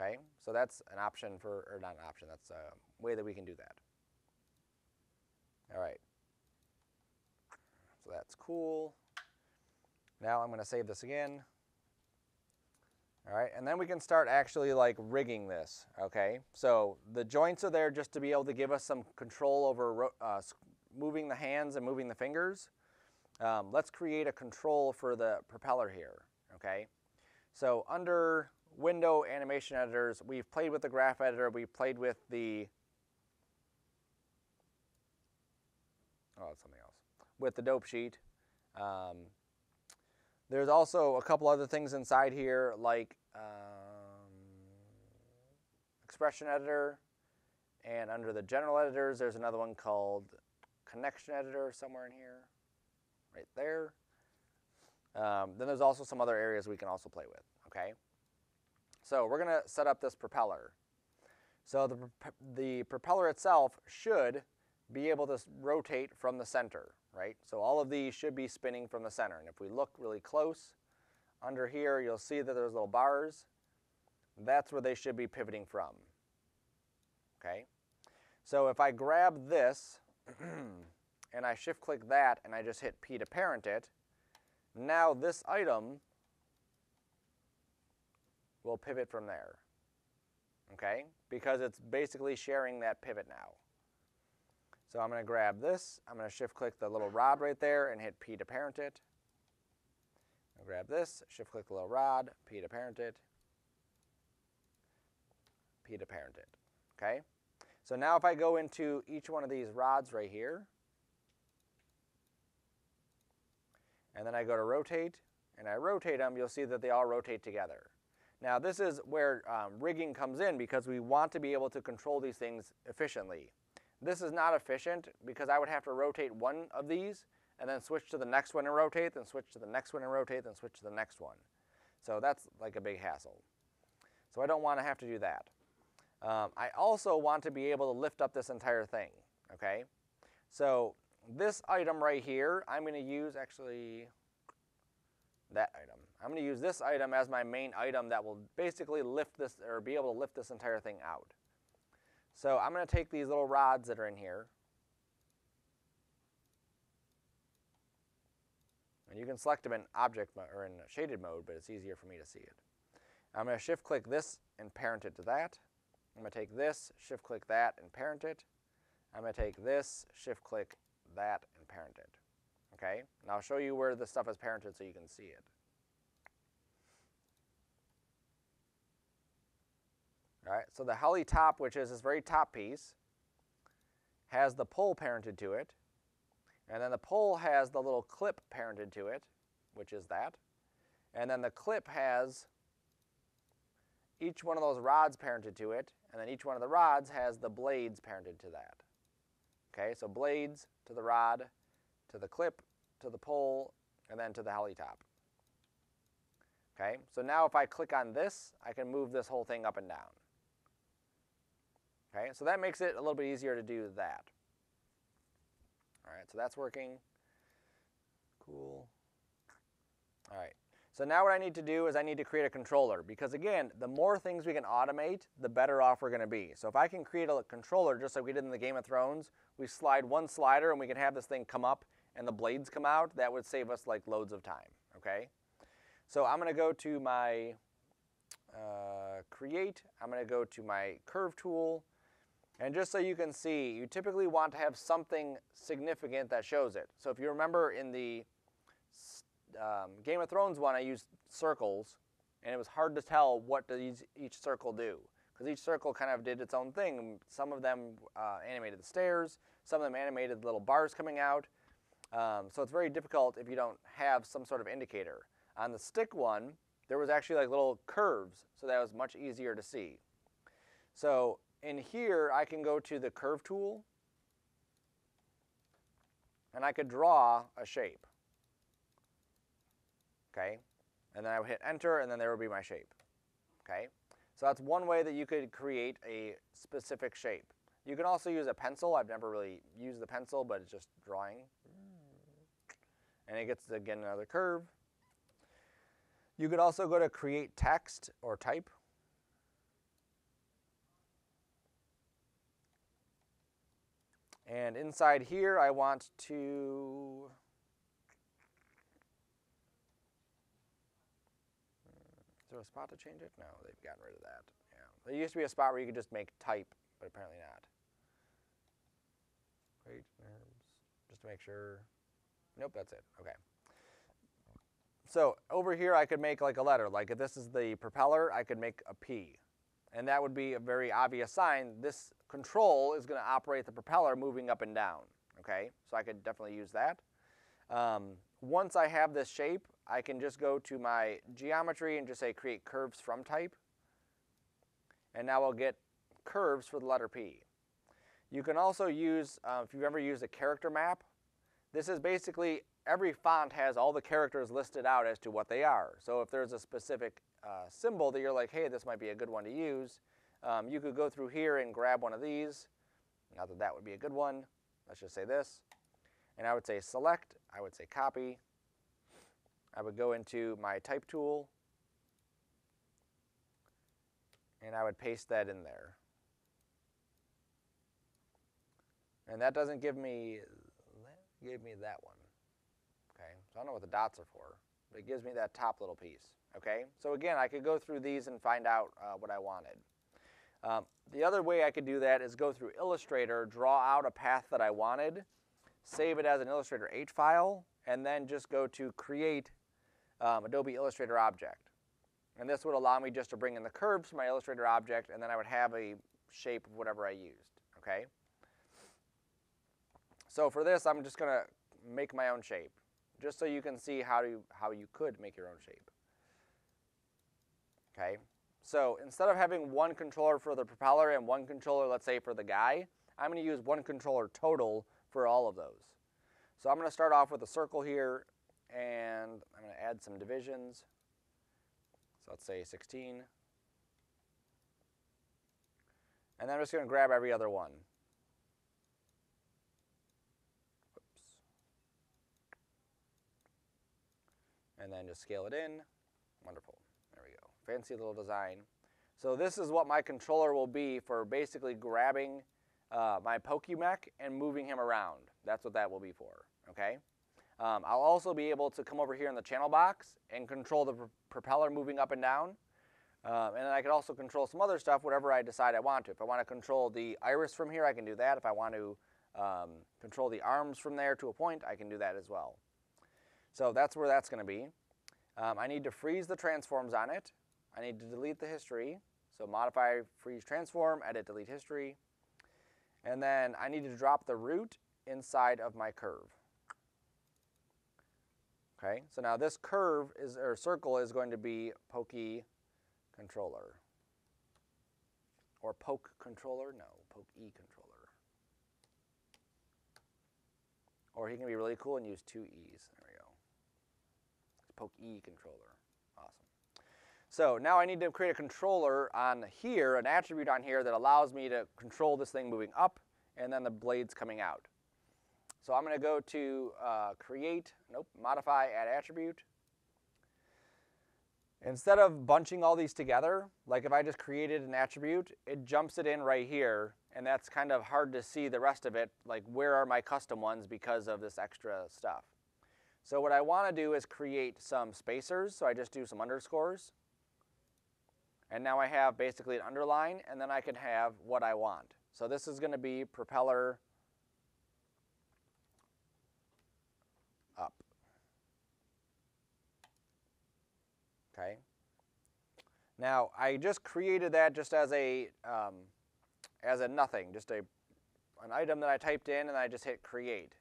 A: Okay, so that's an option for, or not an option, that's a way that we can do that. All right. So that's cool. Now I'm going to save this again. All right, and then we can start actually like rigging this, okay? So the joints are there just to be able to give us some control over uh, moving the hands and moving the fingers. Um, let's create a control for the propeller here, okay? So under window animation editors, we've played with the graph editor, we've played with the oh, that's something else. With the dope sheet. Um, there's also a couple other things inside here like um, expression editor and under the general editors there's another one called connection editor somewhere in here right there. Um, then there's also some other areas we can also play with, okay? So we're going to set up this propeller. So the, the propeller itself should be able to rotate from the center, right? So all of these should be spinning from the center. And if we look really close, under here you'll see that there's little bars. That's where they should be pivoting from, okay? So if I grab this (clears throat) and I shift click that and I just hit P to parent it, now this item will pivot from there. Okay? Because it's basically sharing that pivot now. So I'm going to grab this, I'm going to shift click the little rod right there and hit P to parent it. I'll grab this, shift click the little rod, P to parent it, P to parent it. Okay? So now if I go into each one of these rods right here, and then I go to rotate, and I rotate them, you'll see that they all rotate together. Now this is where um, rigging comes in because we want to be able to control these things efficiently. This is not efficient because I would have to rotate one of these and then switch to the next one and rotate, then switch to the next one and rotate, then switch to the next one. So that's like a big hassle. So I don't want to have to do that. Um, I also want to be able to lift up this entire thing, okay? So this item right here, I'm going to use actually that item. I'm going to use this item as my main item that will basically lift this or be able to lift this entire thing out. So I'm going to take these little rods that are in here. And you can select them in object or in shaded mode, but it's easier for me to see it. I'm going to shift click this and parent it to that. I'm going to take this, shift click that and parent it. I'm going to take this, shift click that, and parent it. Okay? And I'll show you where the stuff is parented so you can see it. All right, so the heli top, which is this very top piece, has the pole parented to it. And then the pole has the little clip parented to it, which is that. And then the clip has each one of those rods parented to it, and then each one of the rods has the blades parented to that. Okay, so blades to the rod, to the clip, to the pole, and then to the heli top. Okay, so now if I click on this, I can move this whole thing up and down. Okay, so that makes it a little bit easier to do that. All right, so that's working. Cool. All right, so now what I need to do is I need to create a controller because again, the more things we can automate, the better off we're going to be. So if I can create a controller just like we did in the Game of Thrones, we slide one slider and we can have this thing come up and the blades come out, that would save us like loads of time, okay? So I'm going to go to my uh, create, I'm going to go to my curve tool, and just so you can see, you typically want to have something significant that shows it. So if you remember in the um, Game of Thrones one, I used circles, and it was hard to tell what does each circle do because each circle kind of did its own thing. Some of them uh, animated the stairs, some of them animated little bars coming out. Um, so it's very difficult if you don't have some sort of indicator. On the stick one, there was actually like little curves, so that was much easier to see. So in here, I can go to the curve tool, and I could draw a shape. Okay, and then I would hit enter, and then there would be my shape. Okay, so that's one way that you could create a specific shape. You can also use a pencil. I've never really used the pencil, but it's just drawing. And it gets, again, another curve. You could also go to create text or type. And inside here, I want to A spot to change it? No, they've gotten rid of that. Yeah. There used to be a spot where you could just make type, but apparently not. Great nerves. Just to make sure. Nope, that's it. Okay. So over here I could make like a letter. Like if this is the propeller, I could make a P. And that would be a very obvious sign. This control is going to operate the propeller moving up and down. Okay, so I could definitely use that. Um, once I have this shape, I can just go to my geometry and just say create curves from type. And now I'll get curves for the letter P. You can also use, uh, if you've ever used a character map, this is basically every font has all the characters listed out as to what they are. So if there's a specific uh, symbol that you're like, hey, this might be a good one to use, um, you could go through here and grab one of these. Not that that would be a good one. Let's just say this. And I would say select, I would say copy. I would go into my type tool and I would paste that in there. And that doesn't give me, gave me that one. Okay, so I don't know what the dots are for, but it gives me that top little piece. Okay, so again, I could go through these and find out uh, what I wanted. Um, the other way I could do that is go through Illustrator, draw out a path that I wanted, save it as an Illustrator H file, and then just go to Create um, Adobe Illustrator Object. And this would allow me just to bring in the curves from my Illustrator object, and then I would have a shape of whatever I used, okay? So for this, I'm just going to make my own shape, just so you can see how, how you could make your own shape. Okay, so instead of having one controller for the propeller and one controller, let's say, for the guy, I'm going to use one controller total for all of those. So I'm going to start off with a circle here, and I'm going to add some divisions. So let's say 16. And then I'm just going to grab every other one. Oops. And then just scale it in. Wonderful. There we go. Fancy little design. So this is what my controller will be for basically grabbing uh, my PokeMech and moving him around. That's what that will be for, okay? Um, I'll also be able to come over here in the channel box and control the pr propeller moving up and down. Um, and then I can also control some other stuff, whatever I decide I want to. If I want to control the iris from here, I can do that. If I want to um, control the arms from there to a point, I can do that as well. So that's where that's going to be. Um, I need to freeze the transforms on it. I need to delete the history. So modify, freeze, transform, edit, delete history. And then I need to drop the root inside of my curve. Okay, so now this curve is or circle is going to be pokey controller. Or poke controller? No, poke E controller. Or he can be really cool and use two E's. There we go. Poke E controller. Awesome. So now I need to create a controller on here, an attribute on here that allows me to control this thing moving up and then the blades coming out. So I'm going to go to uh, create, nope, modify, add attribute. Instead of bunching all these together, like if I just created an attribute, it jumps it in right here, and that's kind of hard to see the rest of it, like where are my custom ones because of this extra stuff. So what I want to do is create some spacers, so I just do some underscores. And now I have basically an underline, and then I can have what I want. So this is going to be propeller Okay. Now I just created that just as a um, as a nothing, just a an item that I typed in and I just hit create.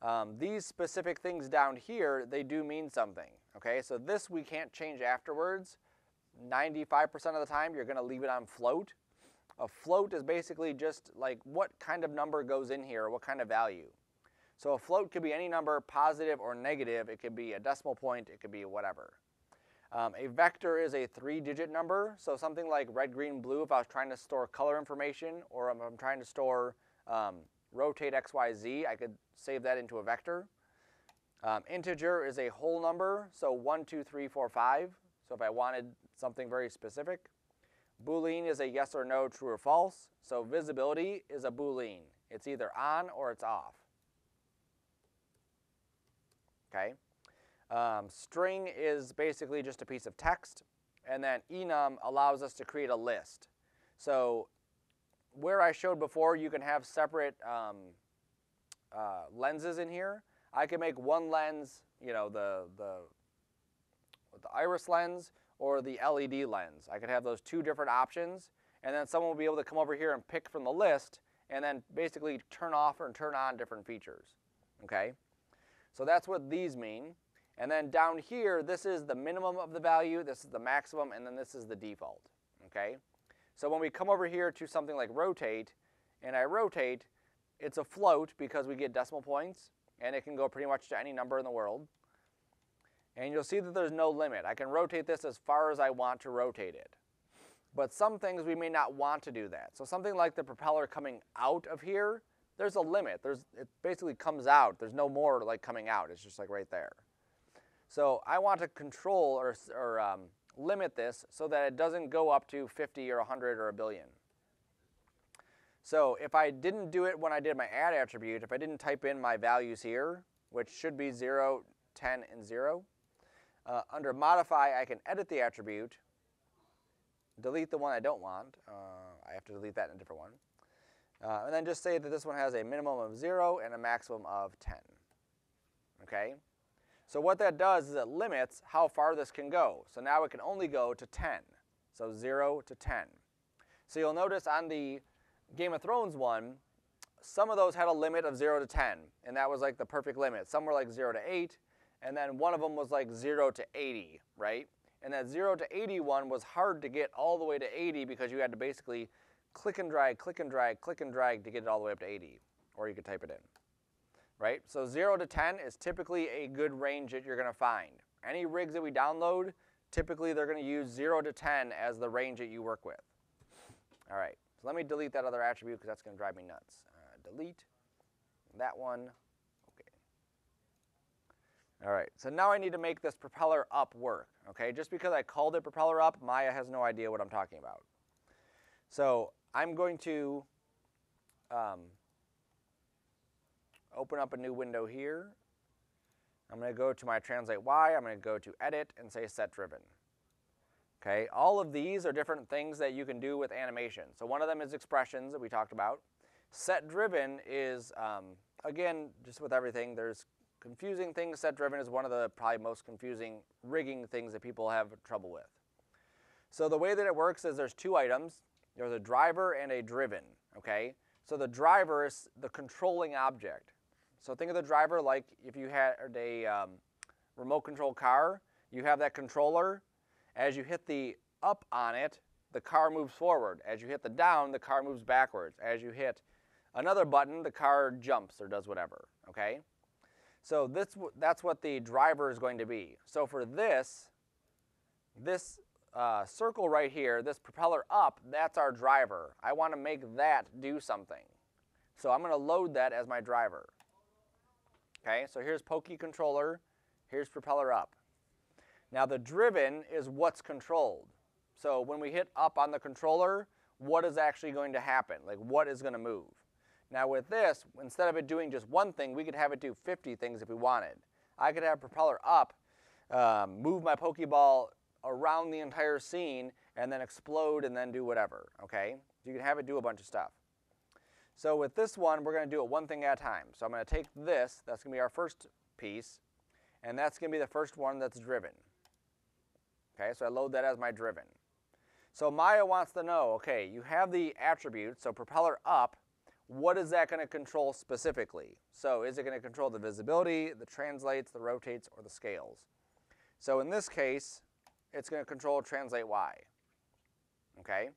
A: Um, these specific things down here, they do mean something. Okay, so this we can't change afterwards. 95% of the time, you're going to leave it on float. A float is basically just like what kind of number goes in here, what kind of value. So a float could be any number, positive or negative. It could be a decimal point. It could be whatever. Um, a vector is a three-digit number, so something like red, green, blue, if I was trying to store color information, or if I'm trying to store um, rotate x, y, z, I could save that into a vector. Um, integer is a whole number, so 1, 2, 3, 4, 5, so if I wanted something very specific. Boolean is a yes or no, true or false, so visibility is a Boolean. It's either on or it's off. Okay. Um, string is basically just a piece of text, and then enum allows us to create a list. So where I showed before, you can have separate um, uh, lenses in here. I can make one lens, you know, the, the, the iris lens or the LED lens. I could have those two different options, and then someone will be able to come over here and pick from the list and then basically turn off or turn on different features. Okay? So that's what these mean. And then down here, this is the minimum of the value, this is the maximum, and then this is the default. Okay? So when we come over here to something like rotate, and I rotate, it's a float because we get decimal points, and it can go pretty much to any number in the world. And you'll see that there's no limit. I can rotate this as far as I want to rotate it. But some things we may not want to do that. So something like the propeller coming out of here, there's a limit. There's, it basically comes out. There's no more like coming out. It's just like right there. So I want to control or, or um, limit this so that it doesn't go up to 50 or 100 or a billion. So if I didn't do it when I did my add attribute, if I didn't type in my values here, which should be 0, 10, and 0, uh, under modify I can edit the attribute, delete the one I don't want. Uh, I have to delete that in a different one. Uh, and then just say that this one has a minimum of 0 and a maximum of 10. Okay? So what that does is it limits how far this can go. So now it can only go to 10. So 0 to 10. So you'll notice on the Game of Thrones one, some of those had a limit of 0 to 10, and that was like the perfect limit. Some were like 0 to 8, and then one of them was like 0 to 80, right? And that 0 to 81 was hard to get all the way to 80 because you had to basically click and drag, click and drag, click and drag to get it all the way up to 80, or you could type it in, right? So 0 to 10 is typically a good range that you're going to find. Any rigs that we download, typically they're going to use 0 to 10 as the range that you work with. All right. So let me delete that other attribute because that's going to drive me nuts. Uh, delete that one. Okay. All right, so now I need to make this propeller up work. Okay, just because I called it propeller up, Maya has no idea what I'm talking about. So I'm going to um, open up a new window here. I'm going to go to my translate Y. I'm going to go to edit and say set driven. Okay, all of these are different things that you can do with animation. So one of them is expressions that we talked about. Set driven is, um, again, just with everything, there's confusing things. Set driven is one of the probably most confusing rigging things that people have trouble with. So the way that it works is there's two items. There's a driver and a driven, okay? So the driver is the controlling object. So think of the driver like if you had a um, remote control car, you have that controller, as you hit the up on it, the car moves forward. As you hit the down, the car moves backwards. As you hit another button, the car jumps or does whatever, okay? So this, that's what the driver is going to be. So for this, this uh, circle right here, this propeller up, that's our driver. I want to make that do something. So I'm going to load that as my driver. Okay, so here's Pokey controller, here's propeller up. Now the driven is what's controlled. So when we hit up on the controller, what is actually going to happen? Like what is going to move? Now with this, instead of it doing just one thing, we could have it do 50 things if we wanted. I could have propeller up, um, move my Pokeball around the entire scene, and then explode and then do whatever, okay? You can have it do a bunch of stuff. So with this one, we're going to do it one thing at a time. So I'm going to take this, that's going to be our first piece, and that's going to be the first one that's driven. Okay, so I load that as my driven. So Maya wants to know, okay, you have the attribute, so propeller up, what is that going to control specifically? So is it going to control the visibility, the translates, the rotates, or the scales? So in this case, it's going to control translate Y. Okay?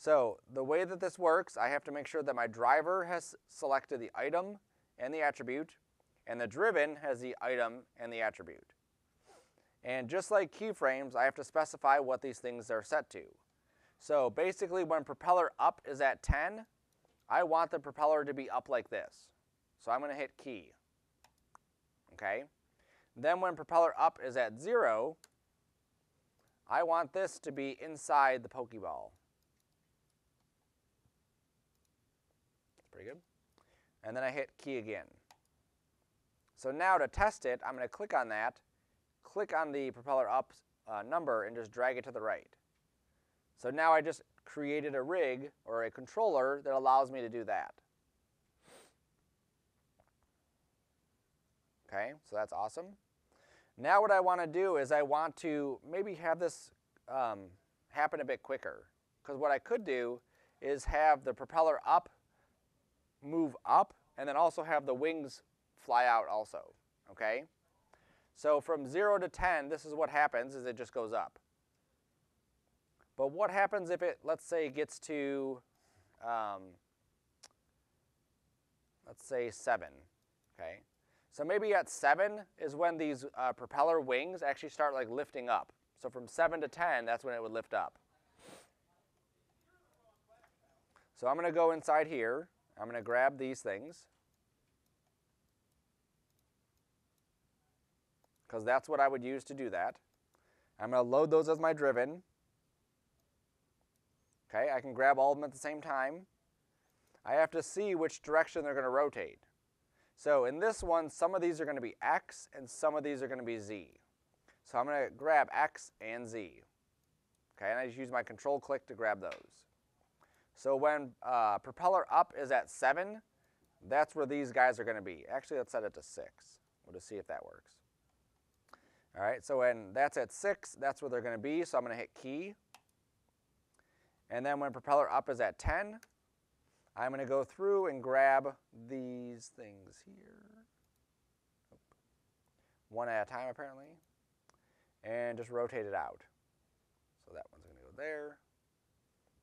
A: So the way that this works, I have to make sure that my driver has selected the item and the attribute, and the driven has the item and the attribute. And just like keyframes, I have to specify what these things are set to. So basically when propeller up is at 10, I want the propeller to be up like this. So I'm going to hit key. Okay? Then when propeller up is at 0, I want this to be inside the Pokeball. Pretty good. And then I hit key again. So now to test it, I'm going to click on that click on the propeller up uh, number and just drag it to the right. So now I just created a rig or a controller that allows me to do that. Okay, so that's awesome. Now what I want to do is I want to maybe have this um, happen a bit quicker. Because what I could do is have the propeller up move up and then also have the wings fly out also, okay? So from 0 to 10, this is what happens is it just goes up. But what happens if it, let's say, gets to, um, let's say 7, okay? So maybe at 7 is when these uh, propeller wings actually start like lifting up. So from 7 to 10, that's when it would lift up. So I'm going to go inside here. I'm going to grab these things. Because that's what I would use to do that. I'm going to load those as my driven. Okay, I can grab all of them at the same time. I have to see which direction they're going to rotate. So in this one, some of these are going to be X and some of these are going to be Z. So I'm going to grab X and Z. Okay, and I just use my control click to grab those. So when uh, propeller up is at 7, that's where these guys are going to be. Actually, let's set it to 6. We'll just see if that works. All right, so when that's at 6, that's where they're going to be. So I'm going to hit key. And then when propeller up is at 10, I'm going to go through and grab these things here. One at a time, apparently. And just rotate it out. So that one's going to go there.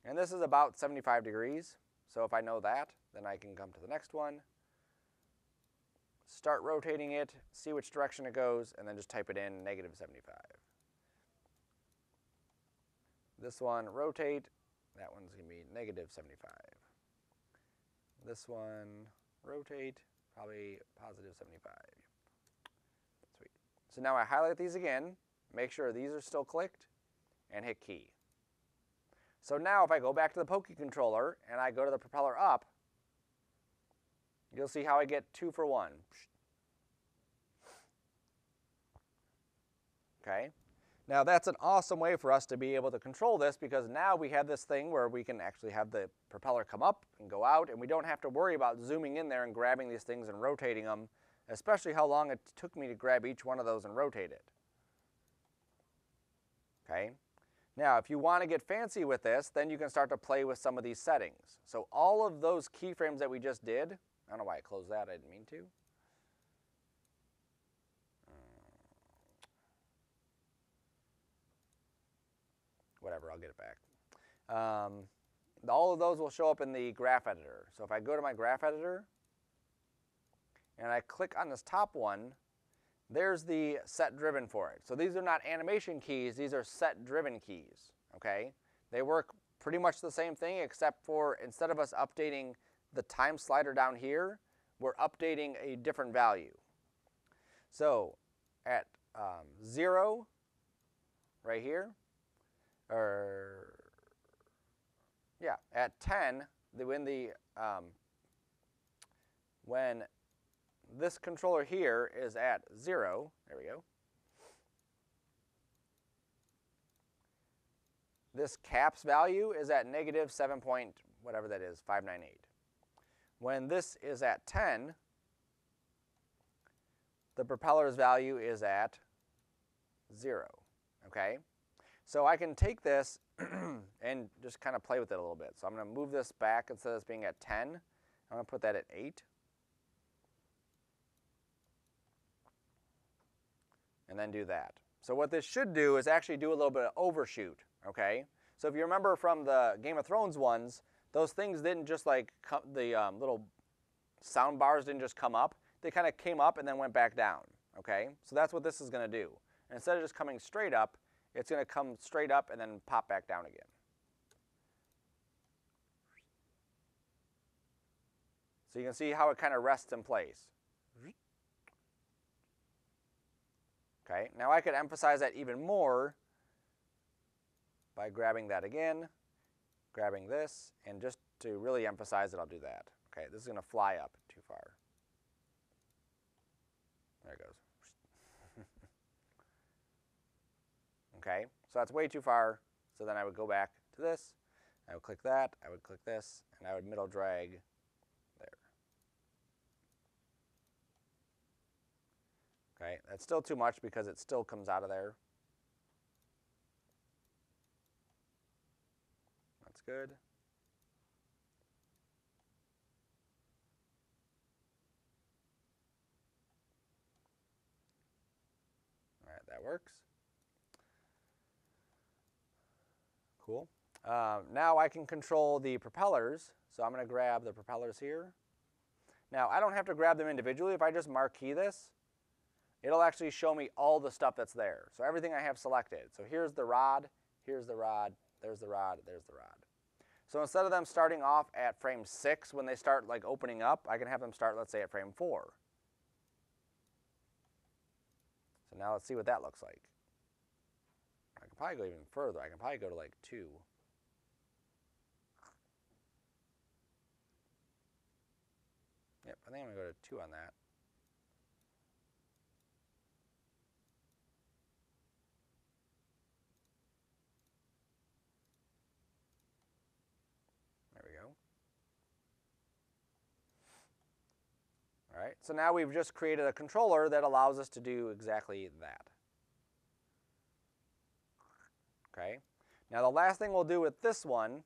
A: And this is about 75 degrees. So if I know that, then I can come to the next one, start rotating it, see which direction it goes, and then just type it in, negative 75. This one, rotate. That one's going to be negative 75. This one, rotate, probably positive 75. Sweet. So now I highlight these again, make sure these are still clicked, and hit key. So now if I go back to the Pokey controller and I go to the propeller up, you'll see how I get two for one. Okay. Now that's an awesome way for us to be able to control this because now we have this thing where we can actually have the propeller come up and go out and we don't have to worry about zooming in there and grabbing these things and rotating them, especially how long it took me to grab each one of those and rotate it. Okay. Now, if you want to get fancy with this, then you can start to play with some of these settings. So all of those keyframes that we just did, I don't know why I closed that, I didn't mean to. Whatever, I'll get it back. Um, all of those will show up in the graph editor. So if I go to my graph editor and I click on this top one, there's the set driven for it. So these are not animation keys, these are set driven keys, okay? They work pretty much the same thing except for instead of us updating the time slider down here, we're updating a different value. So at um, zero, right here, or yeah, at 10, the, when the um, when this controller here is at 0. There we go. This caps value is at negative 7 point whatever that is, 598. When this is at 10, the propeller's value is at 0. Okay? So I can take this (clears throat) and just kind of play with it a little bit. So I'm going to move this back instead of this being at 10. I'm going to put that at 8. And then do that. So what this should do is actually do a little bit of overshoot, okay? So if you remember from the Game of Thrones ones, those things didn't just like, the um, little sound bars didn't just come up. They kind of came up and then went back down, okay? So that's what this is going to do. instead of just coming straight up, it's going to come straight up and then pop back down again. So you can see how it kind of rests in place. Okay, now I could emphasize that even more by grabbing that again, grabbing this, and just to really emphasize it, I'll do that. Okay, this is going to fly up too far. There it goes. (laughs) okay, so that's way too far. So then I would go back to this, I would click that, I would click this, and I would middle drag Okay, that's still too much because it still comes out of there. That's good. All right, that works. Cool. Um, now I can control the propellers. So I'm going to grab the propellers here. Now I don't have to grab them individually. If I just marquee this, it'll actually show me all the stuff that's there. So everything I have selected. So here's the rod, here's the rod, there's the rod, there's the rod. So instead of them starting off at frame six when they start like opening up, I can have them start, let's say, at frame four. So now let's see what that looks like. I can probably go even further. I can probably go to like two. Yep, I think I'm gonna go to two on that. There we go. So now we've just created a controller that allows us to do exactly that. Okay, now the last thing we'll do with this one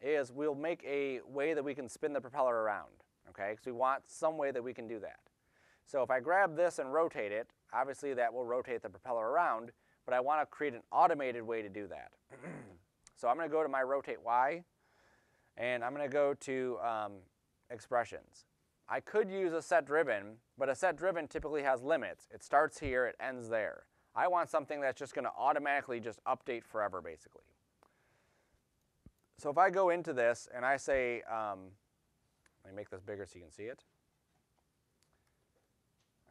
A: is we'll make a way that we can spin the propeller around, okay, because we want some way that we can do that. So if I grab this and rotate it, obviously that will rotate the propeller around, but I want to create an automated way to do that. (clears throat) so I'm going to go to my rotate Y, and I'm going to go to um, expressions. I could use a set driven, but a set driven typically has limits. It starts here, it ends there. I want something that's just going to automatically just update forever, basically. So if I go into this and I say, um, let me make this bigger so you can see it.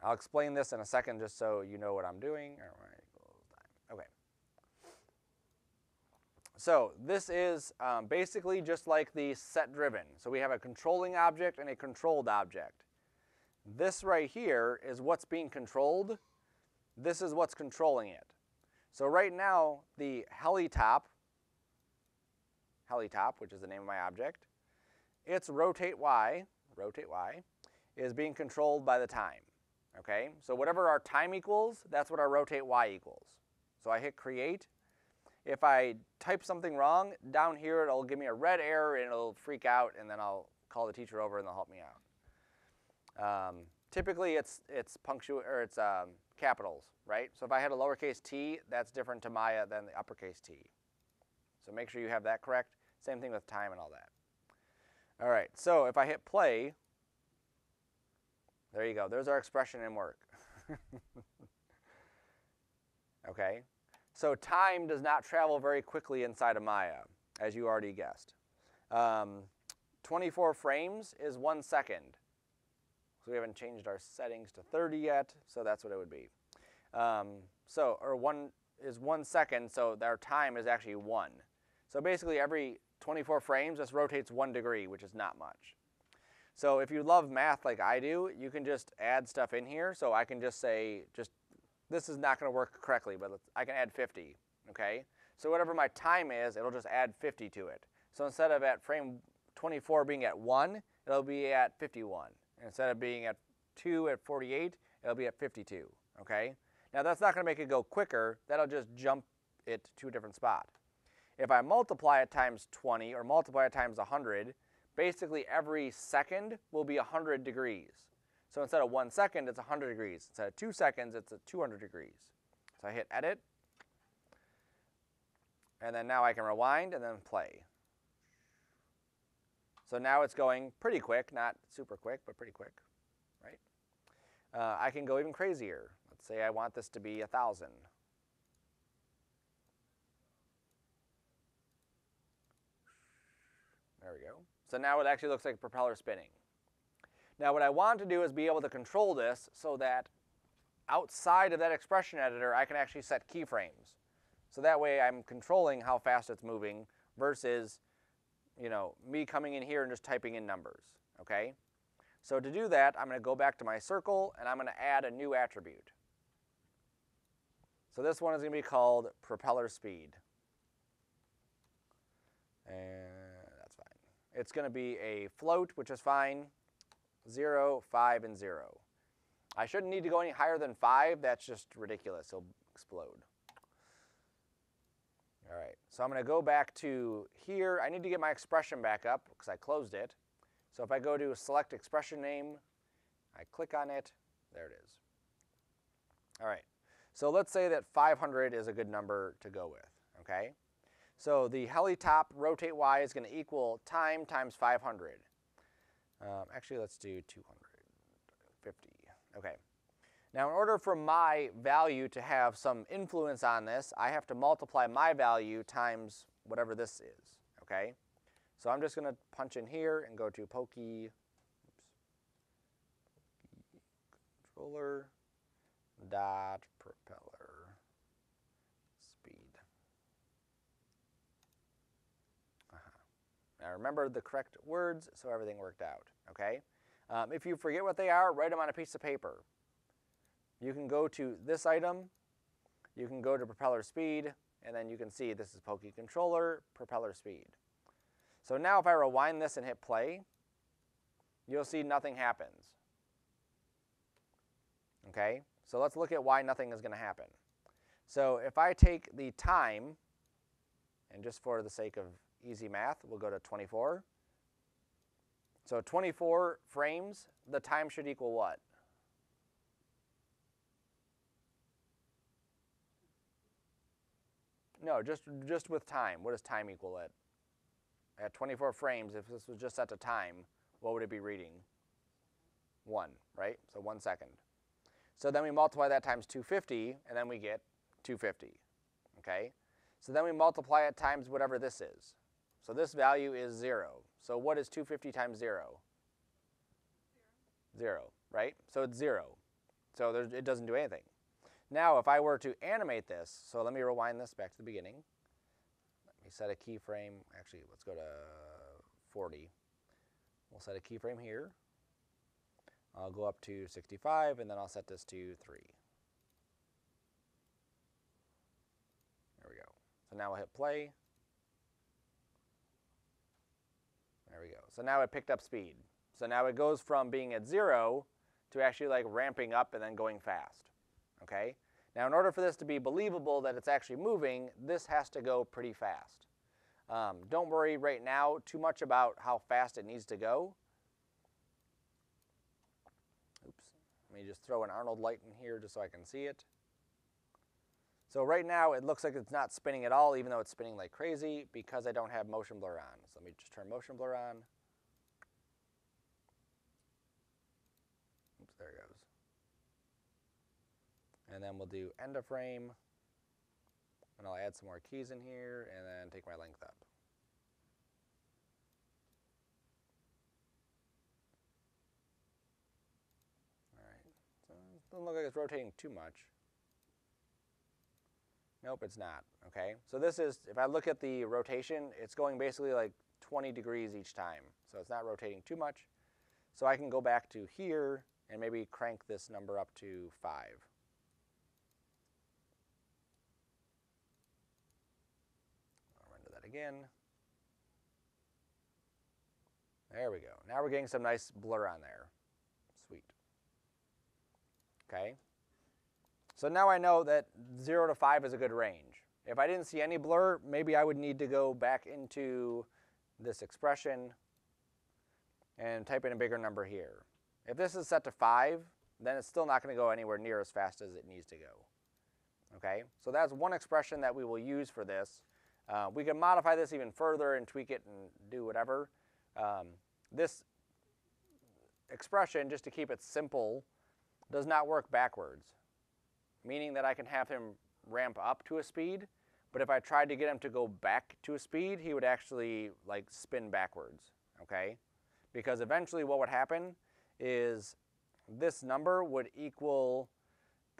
A: I'll explain this in a second just so you know what I'm doing. Okay. So this is um, basically just like the set driven. So we have a controlling object and a controlled object. This right here is what's being controlled this is what's controlling it. So right now, the helitop, helitop, which is the name of my object, its rotate y, rotate y, is being controlled by the time. Okay, so whatever our time equals, that's what our rotate y equals. So I hit create. If I type something wrong, down here it'll give me a red error and it'll freak out and then I'll call the teacher over and they'll help me out. Um, typically it's, it's punctu or it's um, capitals, right? So if I had a lowercase t, that's different to Maya than the uppercase t. So make sure you have that correct. Same thing with time and all that. All right, so if I hit play, there you go. There's our expression in work. (laughs) okay, so time does not travel very quickly inside of Maya, as you already guessed. Um, 24 frames is one second. So we haven't changed our settings to 30 yet, so that's what it would be. Um, so, or one is one second, so our time is actually one. So basically every 24 frames, this rotates one degree, which is not much. So if you love math like I do, you can just add stuff in here. So I can just say, just this is not going to work correctly, but I can add 50, okay? So whatever my time is, it'll just add 50 to it. So instead of at frame 24 being at 1, it'll be at 51. Instead of being at 2 at 48, it'll be at 52, okay? Now that's not going to make it go quicker, that'll just jump it to a different spot. If I multiply it times 20 or multiply it times 100, basically every second will be 100 degrees. So instead of one second, it's 100 degrees. Instead of two seconds, it's 200 degrees. So I hit edit, and then now I can rewind and then play. So now it's going pretty quick, not super quick, but pretty quick, right? Uh, I can go even crazier. Let's say I want this to be a 1,000. There we go. So now it actually looks like a propeller spinning. Now what I want to do is be able to control this so that outside of that expression editor, I can actually set keyframes. So that way I'm controlling how fast it's moving versus you know, me coming in here and just typing in numbers, okay? So to do that, I'm going to go back to my circle and I'm going to add a new attribute. So this one is going to be called propeller speed. And that's fine. It's going to be a float, which is fine, 0, 5, and 0. I shouldn't need to go any higher than 5. That's just ridiculous. It'll explode. All right, so I'm going to go back to here. I need to get my expression back up because I closed it. So if I go to select expression name, I click on it, there it is. All right, So let's say that 500 is a good number to go with, okay? So the helitop rotate y is going to equal time times 500. Um, actually, let's do 250. Okay. Now, in order for my value to have some influence on this, I have to multiply my value times whatever this is, okay? So I'm just going to punch in here and go to Pokey, controller dot propeller speed. Uh -huh. Now remember the correct words so everything worked out, okay? Um, if you forget what they are, write them on a piece of paper. You can go to this item, you can go to propeller speed, and then you can see this is Pokey controller, propeller speed. So now if I rewind this and hit play, you'll see nothing happens. Okay, so let's look at why nothing is going to happen. So if I take the time, and just for the sake of easy math, we'll go to 24. So 24 frames, the time should equal what? No, just just with time. What does time equal at? At 24 frames, if this was just at a time, what would it be reading? One, right? So one second. So then we multiply that times 250, and then we get 250, okay? So then we multiply it times whatever this is. So this value is zero. So what is 250 times zero? Zero, right? So it's zero. So it doesn't do anything. Now, if I were to animate this, so let me rewind this back to the beginning. Let me set a keyframe. Actually, let's go to 40. We'll set a keyframe here. I'll go up to 65, and then I'll set this to 3. There we go. So now I'll hit play. There we go. So now it picked up speed. So now it goes from being at 0 to actually like ramping up and then going fast. Okay? Now, in order for this to be believable that it's actually moving, this has to go pretty fast. Um, don't worry right now too much about how fast it needs to go. Oops. Let me just throw an Arnold light in here just so I can see it. So right now it looks like it's not spinning at all, even though it's spinning like crazy, because I don't have motion blur on. So let me just turn motion blur on. Oops, there it goes. And then we'll do end of frame. And I'll add some more keys in here and then take my length up. All right, so it doesn't look like it's rotating too much. Nope, it's not, okay? So this is, if I look at the rotation, it's going basically like 20 degrees each time. So it's not rotating too much. So I can go back to here and maybe crank this number up to 5. Again. There we go. Now we're getting some nice blur on there. Sweet. Okay. So now I know that 0 to 5 is a good range. If I didn't see any blur, maybe I would need to go back into this expression and type in a bigger number here. If this is set to 5, then it's still not going to go anywhere near as fast as it needs to go. Okay, so that's one expression that we will use for this. Uh, we can modify this even further and tweak it and do whatever. Um, this expression, just to keep it simple, does not work backwards, meaning that I can have him ramp up to a speed, but if I tried to get him to go back to a speed, he would actually like spin backwards, okay? Because eventually what would happen is this number would equal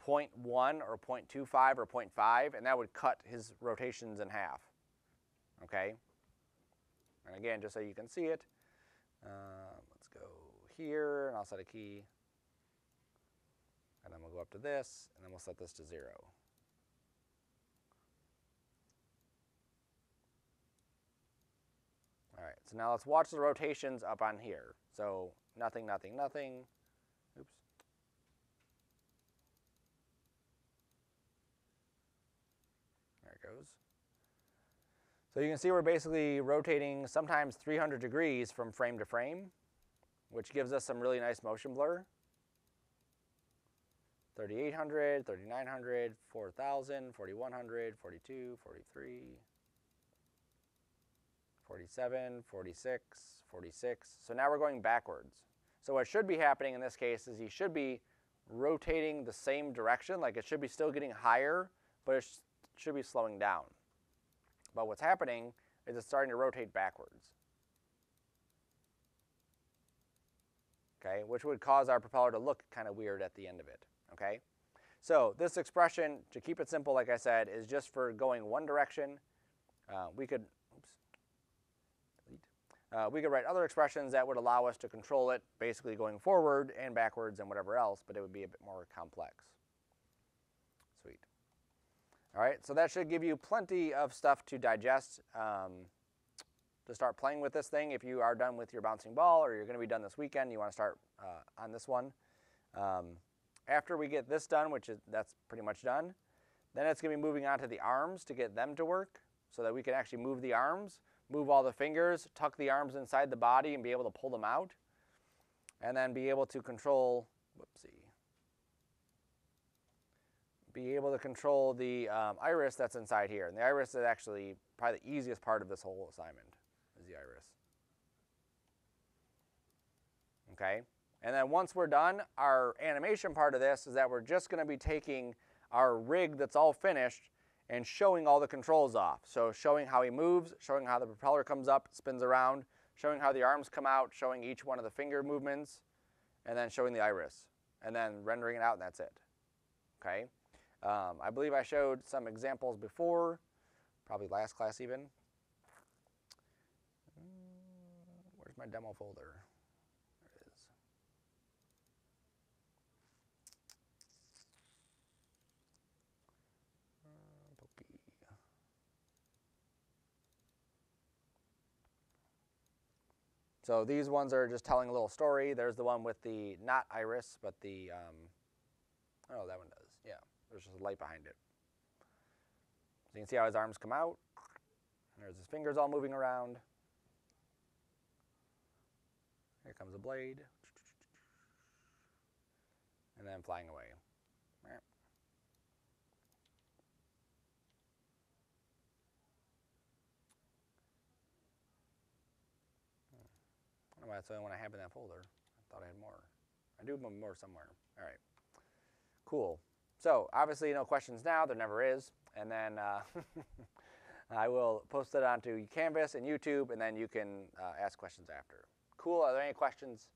A: 0.1 or 0.25 or 0.5, and that would cut his rotations in half okay? And again, just so you can see it, uh, let's go here, and I'll set a key. And then we'll go up to this, and then we'll set this to 0. All right, so now let's watch the rotations up on here. So nothing, nothing, nothing. Oops. There it goes. So you can see we're basically rotating sometimes 300 degrees from frame to frame, which gives us some really nice motion blur. 3800, 3900, 4000, 4100, 42, 43, 47, 46, 46. So now we're going backwards. So what should be happening in this case is he should be rotating the same direction, like it should be still getting higher, but it sh should be slowing down. But what's happening is it's starting to rotate backwards. Okay, which would cause our propeller to look kind of weird at the end of it. Okay, so this expression, to keep it simple, like I said, is just for going one direction. Uh, we could, oops, uh, we could write other expressions that would allow us to control it, basically going forward and backwards and whatever else, but it would be a bit more complex. All right, so that should give you plenty of stuff to digest um, to start playing with this thing. If you are done with your bouncing ball or you're going to be done this weekend, you want to start uh, on this one. Um, after we get this done, which is that's pretty much done, then it's going to be moving on to the arms to get them to work so that we can actually move the arms, move all the fingers, tuck the arms inside the body and be able to pull them out, and then be able to control, whoopsie, be able to control the um, iris that's inside here. And the iris is actually probably the easiest part of this whole assignment, is the iris. Okay? And then once we're done, our animation part of this is that we're just going to be taking our rig that's all finished and showing all the controls off. So showing how he moves, showing how the propeller comes up, spins around, showing how the arms come out, showing each one of the finger movements, and then showing the iris, and then rendering it out, and that's it. Okay? Um, I believe I showed some examples before, probably last class even. Where's my demo folder? There it is. Pokey. So these ones are just telling a little story. There's the one with the not iris, but the, um, oh, that one does. There's just a light behind it. So you can see how his arms come out. There's his fingers all moving around. Here comes a blade. And then flying away. Oh, that's the only one I have in that folder. I thought I had more. I do have more somewhere. All right. Cool. So obviously no questions now. There never is. And then uh, (laughs) I will post it onto Canvas and YouTube, and then you can uh, ask questions after. Cool. Are there any questions?